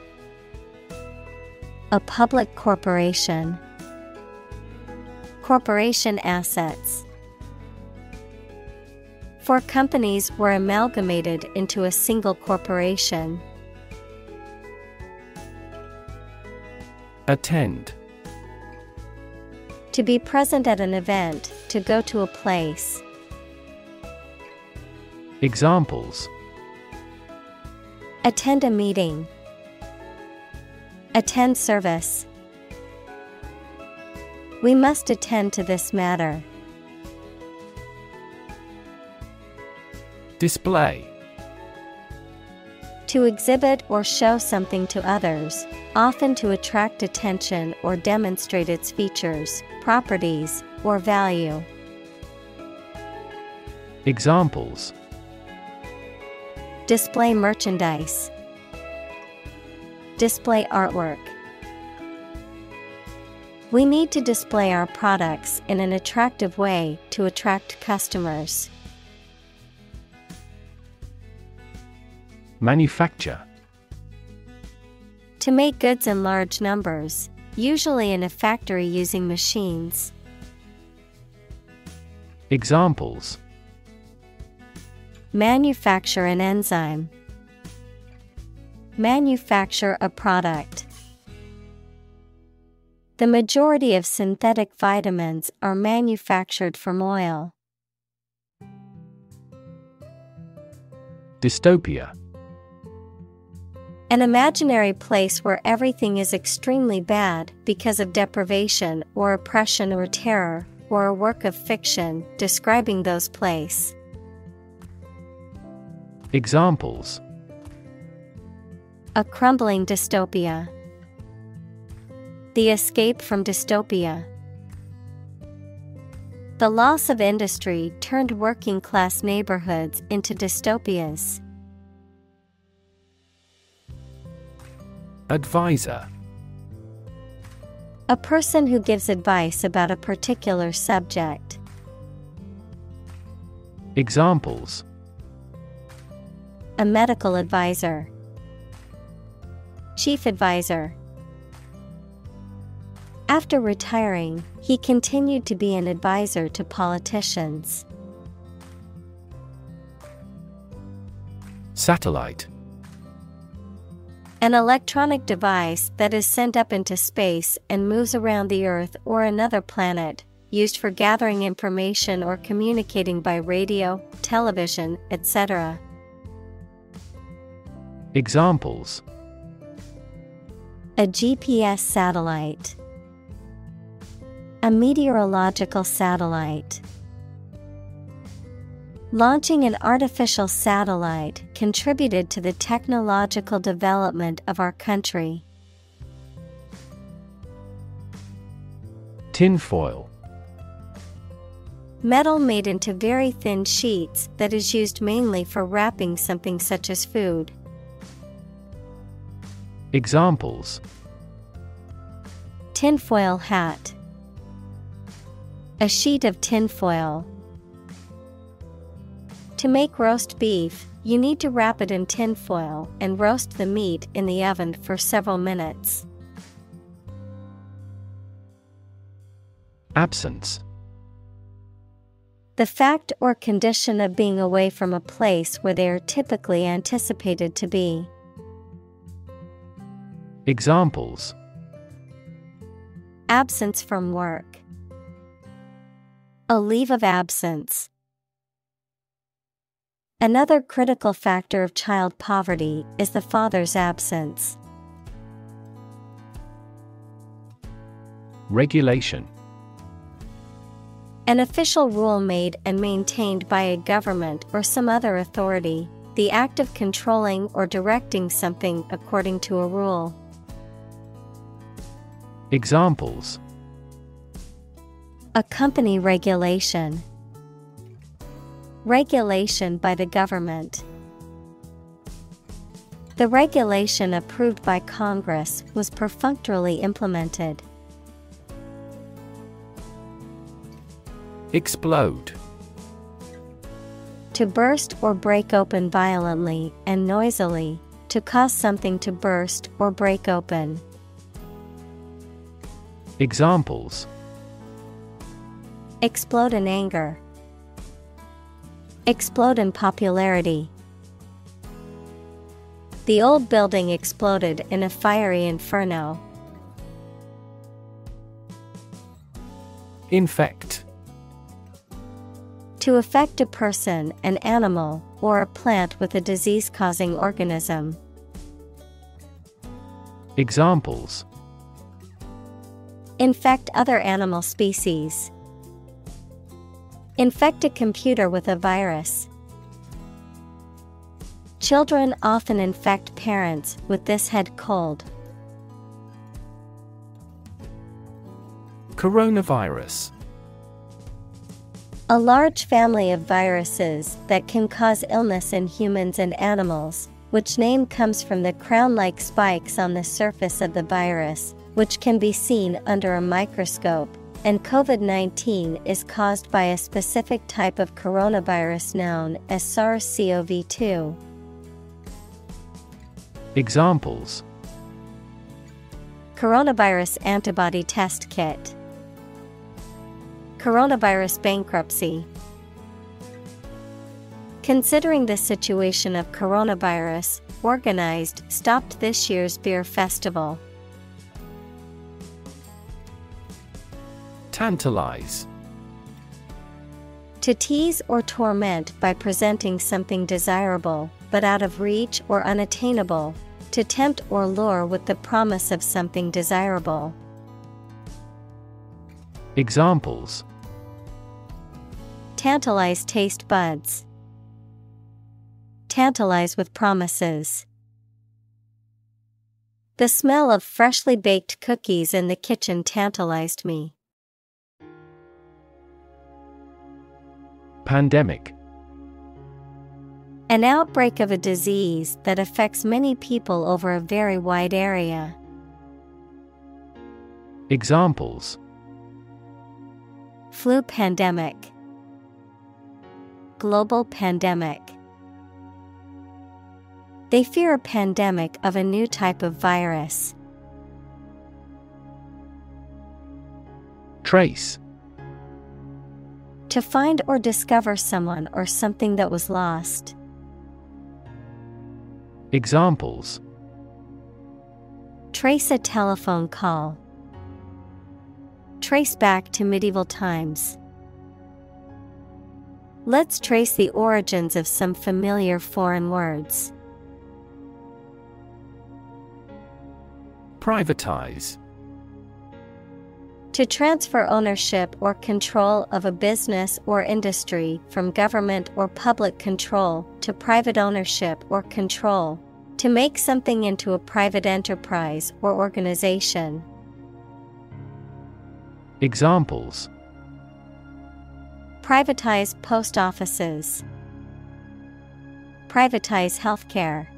A public corporation. Corporation assets. Four companies were amalgamated into a single corporation. Attend To be present at an event, to go to a place. Examples Attend a meeting. Attend service. We must attend to this matter. Display To exhibit or show something to others, often to attract attention or demonstrate its features, properties, or value. Examples Display merchandise. Display artwork. We need to display our products in an attractive way to attract customers. Manufacture To make goods in large numbers, usually in a factory using machines. Examples Manufacture an enzyme. Manufacture a product. The majority of synthetic vitamins are manufactured from oil. Dystopia An imaginary place where everything is extremely bad because of deprivation or oppression or terror, or a work of fiction describing those place. Examples A crumbling dystopia. The escape from dystopia. The loss of industry turned working class neighborhoods into dystopias. Advisor A person who gives advice about a particular subject. Examples A medical advisor, Chief advisor. After retiring, he continued to be an advisor to politicians. Satellite An electronic device that is sent up into space and moves around the Earth or another planet, used for gathering information or communicating by radio, television, etc. Examples A GPS satellite, a meteorological satellite. Launching an artificial satellite contributed to the technological development of our country. Tinfoil Metal made into very thin sheets that is used mainly for wrapping something such as food. Examples Tinfoil hat, a sheet of tinfoil. To make roast beef, you need to wrap it in tinfoil and roast the meat in the oven for several minutes. Absence The fact or condition of being away from a place where they are typically anticipated to be. Examples Absence from work. A leave of absence. Another critical factor of child poverty is the father's absence. Regulation An official rule made and maintained by a government or some other authority, the act of controlling or directing something according to a rule. Examples A company regulation. Regulation by the government. The regulation approved by Congress was perfunctorily implemented. Explode To burst or break open violently and noisily, to cause something to burst or break open. Examples Explode in anger. Explode in popularity. The old building exploded in a fiery inferno. Infect To affect a person, an animal, or a plant with a disease causing organism. Examples Infect other animal species. Infect a computer with a virus. Children often infect parents with this head cold. Coronavirus A large family of viruses that can cause illness in humans and animals, which name comes from the crown like spikes on the surface of the virus, which can be seen under a microscope. And COVID 19 is caused by a specific type of coronavirus known as SARS CoV 2. Examples Coronavirus antibody test kit. Coronavirus bankruptcy. Considering the situation of coronavirus, organized stopped this year's beer festival. Tantalize To tease or torment by presenting something desirable, but out of reach or unattainable, to tempt or lure with the promise of something desirable. Examples Tantalize taste buds. Tantalize with promises. The smell of freshly baked cookies in the kitchen tantalized me. Pandemic An outbreak of a disease that affects many people over a very wide area. Examples Flu pandemic, Global pandemic. They fear a pandemic of a new type of virus. Trace To find or discover someone or something that was lost. Examples Trace a telephone call. Trace back to medieval times. Let's trace the origins of some familiar foreign words. Privatize To transfer ownership or control of a business or industry from government or public control to private ownership or control. To make something into a private enterprise or organization. Examples Privatize post offices. Privatize healthcare.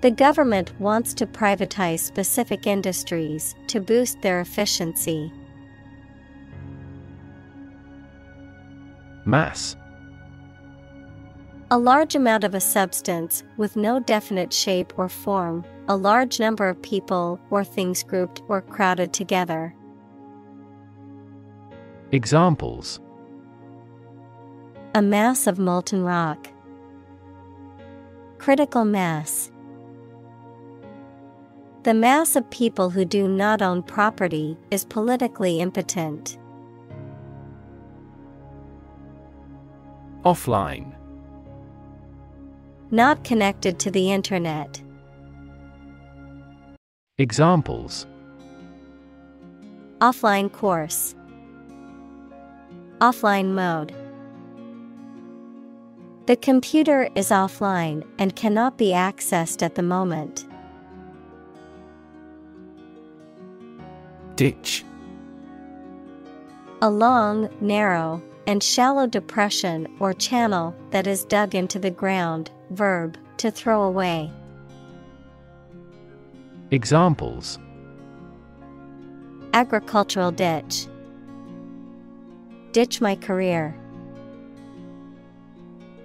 The government wants to privatize specific industries to boost their efficiency. Mass A large amount of a substance with no definite shape or form, a large number of people or things grouped or crowded together. Examples A mass of molten rock. Critical mass. The mass of people who do not own property is politically impotent. Offline Not connected to the internet. Examples Offline course. Offline mode. The computer is offline and cannot be accessed at the moment. Ditch A long, narrow, and shallow depression or channel that is dug into the ground. Verb, to throw away. Examples Agricultural ditch. Ditch my career.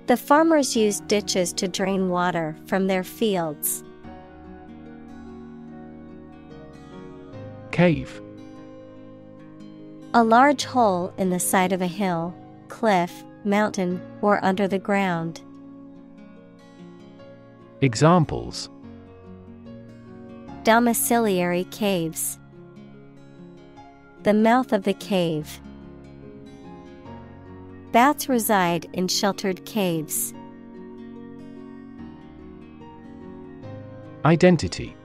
The farmers used ditches to drain water from their fields. Cave A large hole in the side of a hill, cliff, mountain, or under the ground. Examples Domiciliary caves. The mouth of the cave. Bats reside in sheltered caves. Identity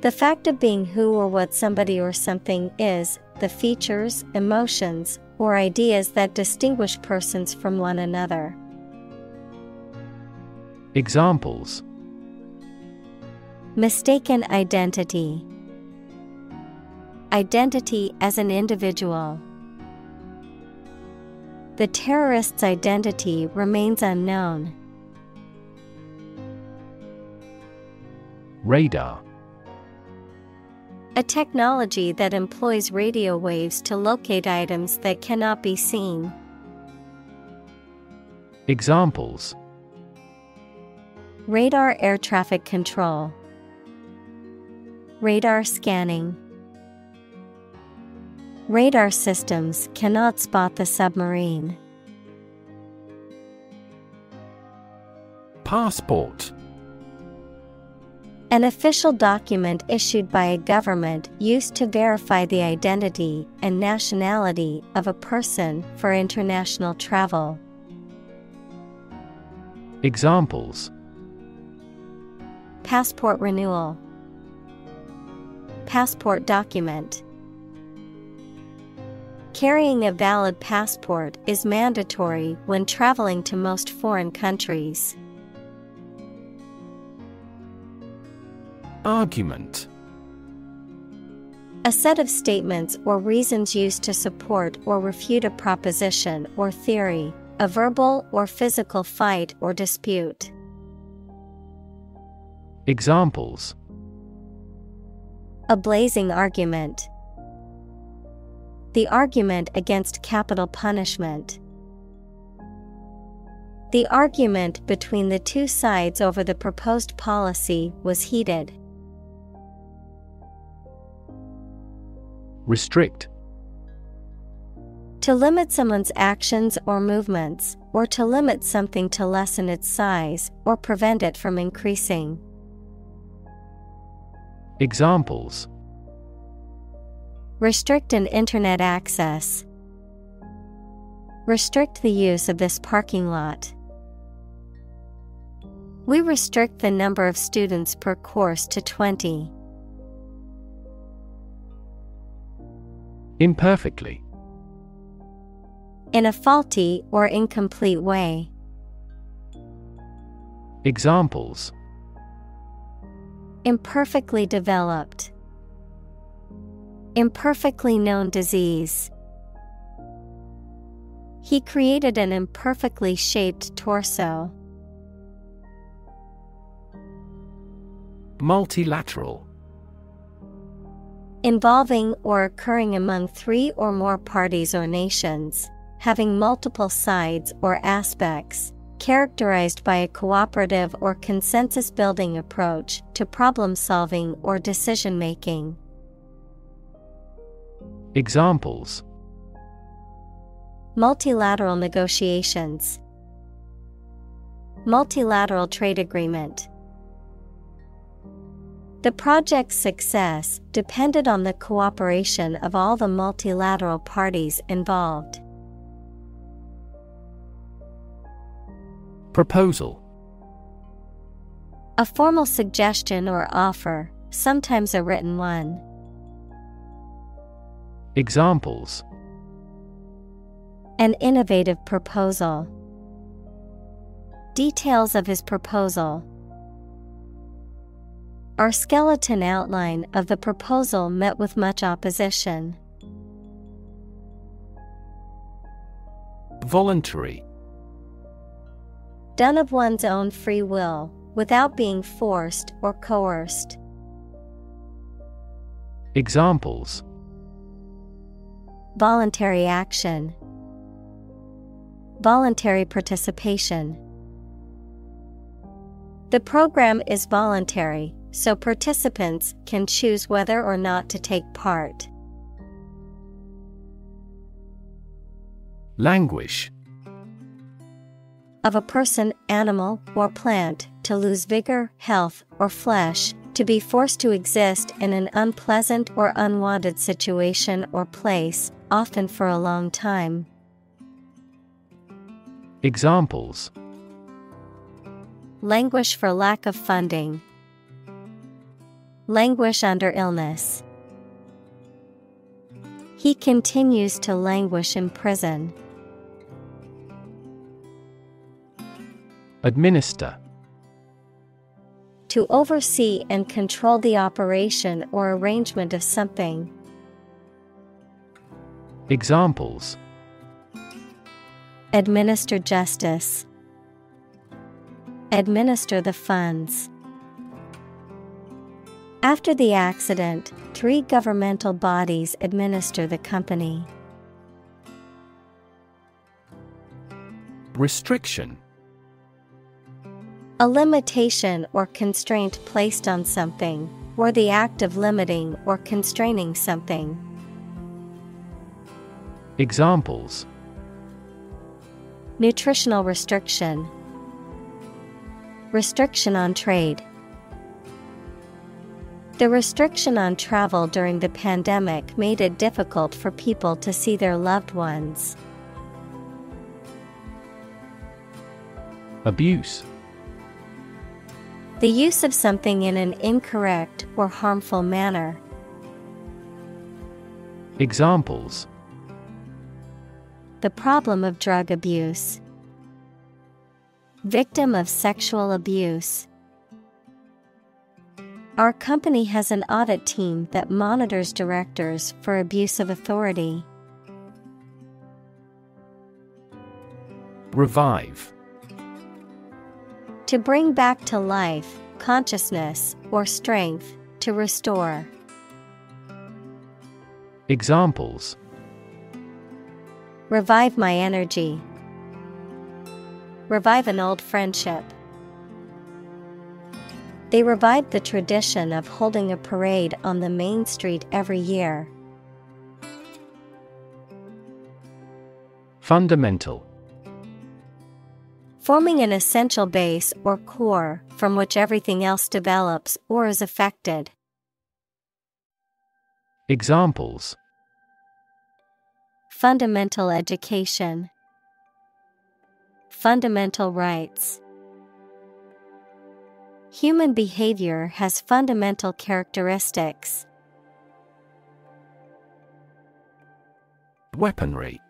The fact of being who or what somebody or something is, the features, emotions, or ideas that distinguish persons from one another. Examples Mistaken identity. Identity as an individual. The terrorist's identity remains unknown. Radar A technology that employs radio waves to locate items that cannot be seen. Examples Radar air traffic control. Radar scanning. Radar systems cannot spot the submarine. Passport An official document issued by a government used to verify the identity and nationality of a person for international travel. Examples Passport renewal. Passport document. Carrying a valid passport is mandatory when traveling to most foreign countries. Argument A set of statements or reasons used to support or refute a proposition or theory, a verbal or physical fight or dispute. Examples A blazing argument. The argument against capital punishment. The argument between the two sides over the proposed policy was heated. Restrict. To limit someone's actions or movements, or to limit something to lessen its size or prevent it from increasing. Examples Restrict an internet access. Restrict the use of this parking lot. We restrict the number of students per course to 20. Imperfectly. In a faulty or incomplete way. Examples Imperfectly developed. Imperfectly known disease. He created an imperfectly shaped torso. Multilateral. Involving or occurring among three or more parties or nations, having multiple sides or aspects, characterized by a cooperative or consensus building approach to problem solving or decision making. Examples Multilateral negotiations, Multilateral trade agreement. The project's success depended on the cooperation of all the multilateral parties involved. Proposal A formal suggestion or offer, sometimes a written one. Examples An innovative proposal. Details of his proposal. Our skeleton outline of the proposal met with much opposition. Voluntary. Done of one's own free will, without being forced or coerced. Examples Voluntary action, Voluntary participation. The program is voluntary, so participants can choose whether or not to take part. Languish. Of a person, animal, or plant, to lose vigor, health, or flesh, to be forced to exist in an unpleasant or unwanted situation or place, often for a long time. Examples Languish for lack of funding. Languish under illness. He continues to languish in prison. Administer. To oversee and control the operation or arrangement of something. Examples Administer justice. Administer the funds. After the accident, three governmental bodies administer the company. Restriction. A limitation or constraint placed on something, or the act of limiting or constraining something. Examples Nutritional restriction, Restriction on trade. The restriction on travel during the pandemic made it difficult for people to see their loved ones. Abuse. The use of something in an incorrect or harmful manner. Examples The problem of drug abuse. Victim of sexual abuse. Our company has an audit team that monitors directors for abuse of authority. Revive. To bring back to life, consciousness, or strength, to restore. Examples Revive my energy. Revive an old friendship. They revived the tradition of holding a parade on the main street every year. Fundamental Forming an essential base or core from which everything else develops or is affected. Examples Fundamental education, Fundamental rights. Human behavior has fundamental characteristics. Weaponry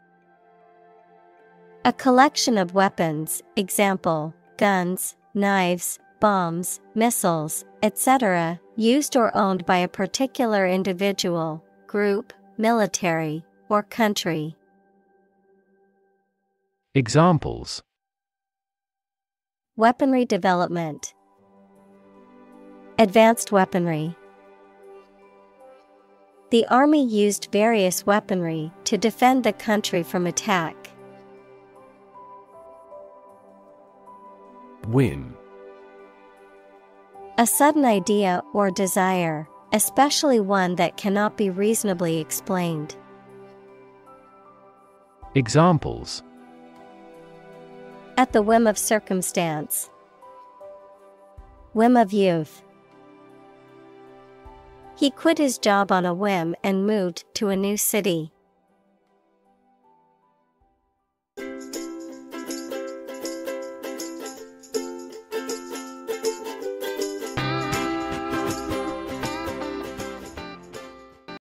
A collection of weapons, example, guns, knives, bombs, missiles, etc., used or owned by a particular individual, group, military, or country. Examples Weaponry development, Advanced weaponry. The army used various weaponry to defend the country from attack. Whim A sudden idea or desire, especially one that cannot be reasonably explained. Examples At the whim of circumstance. Whim of youth. He quit his job on a whim and moved to a new city.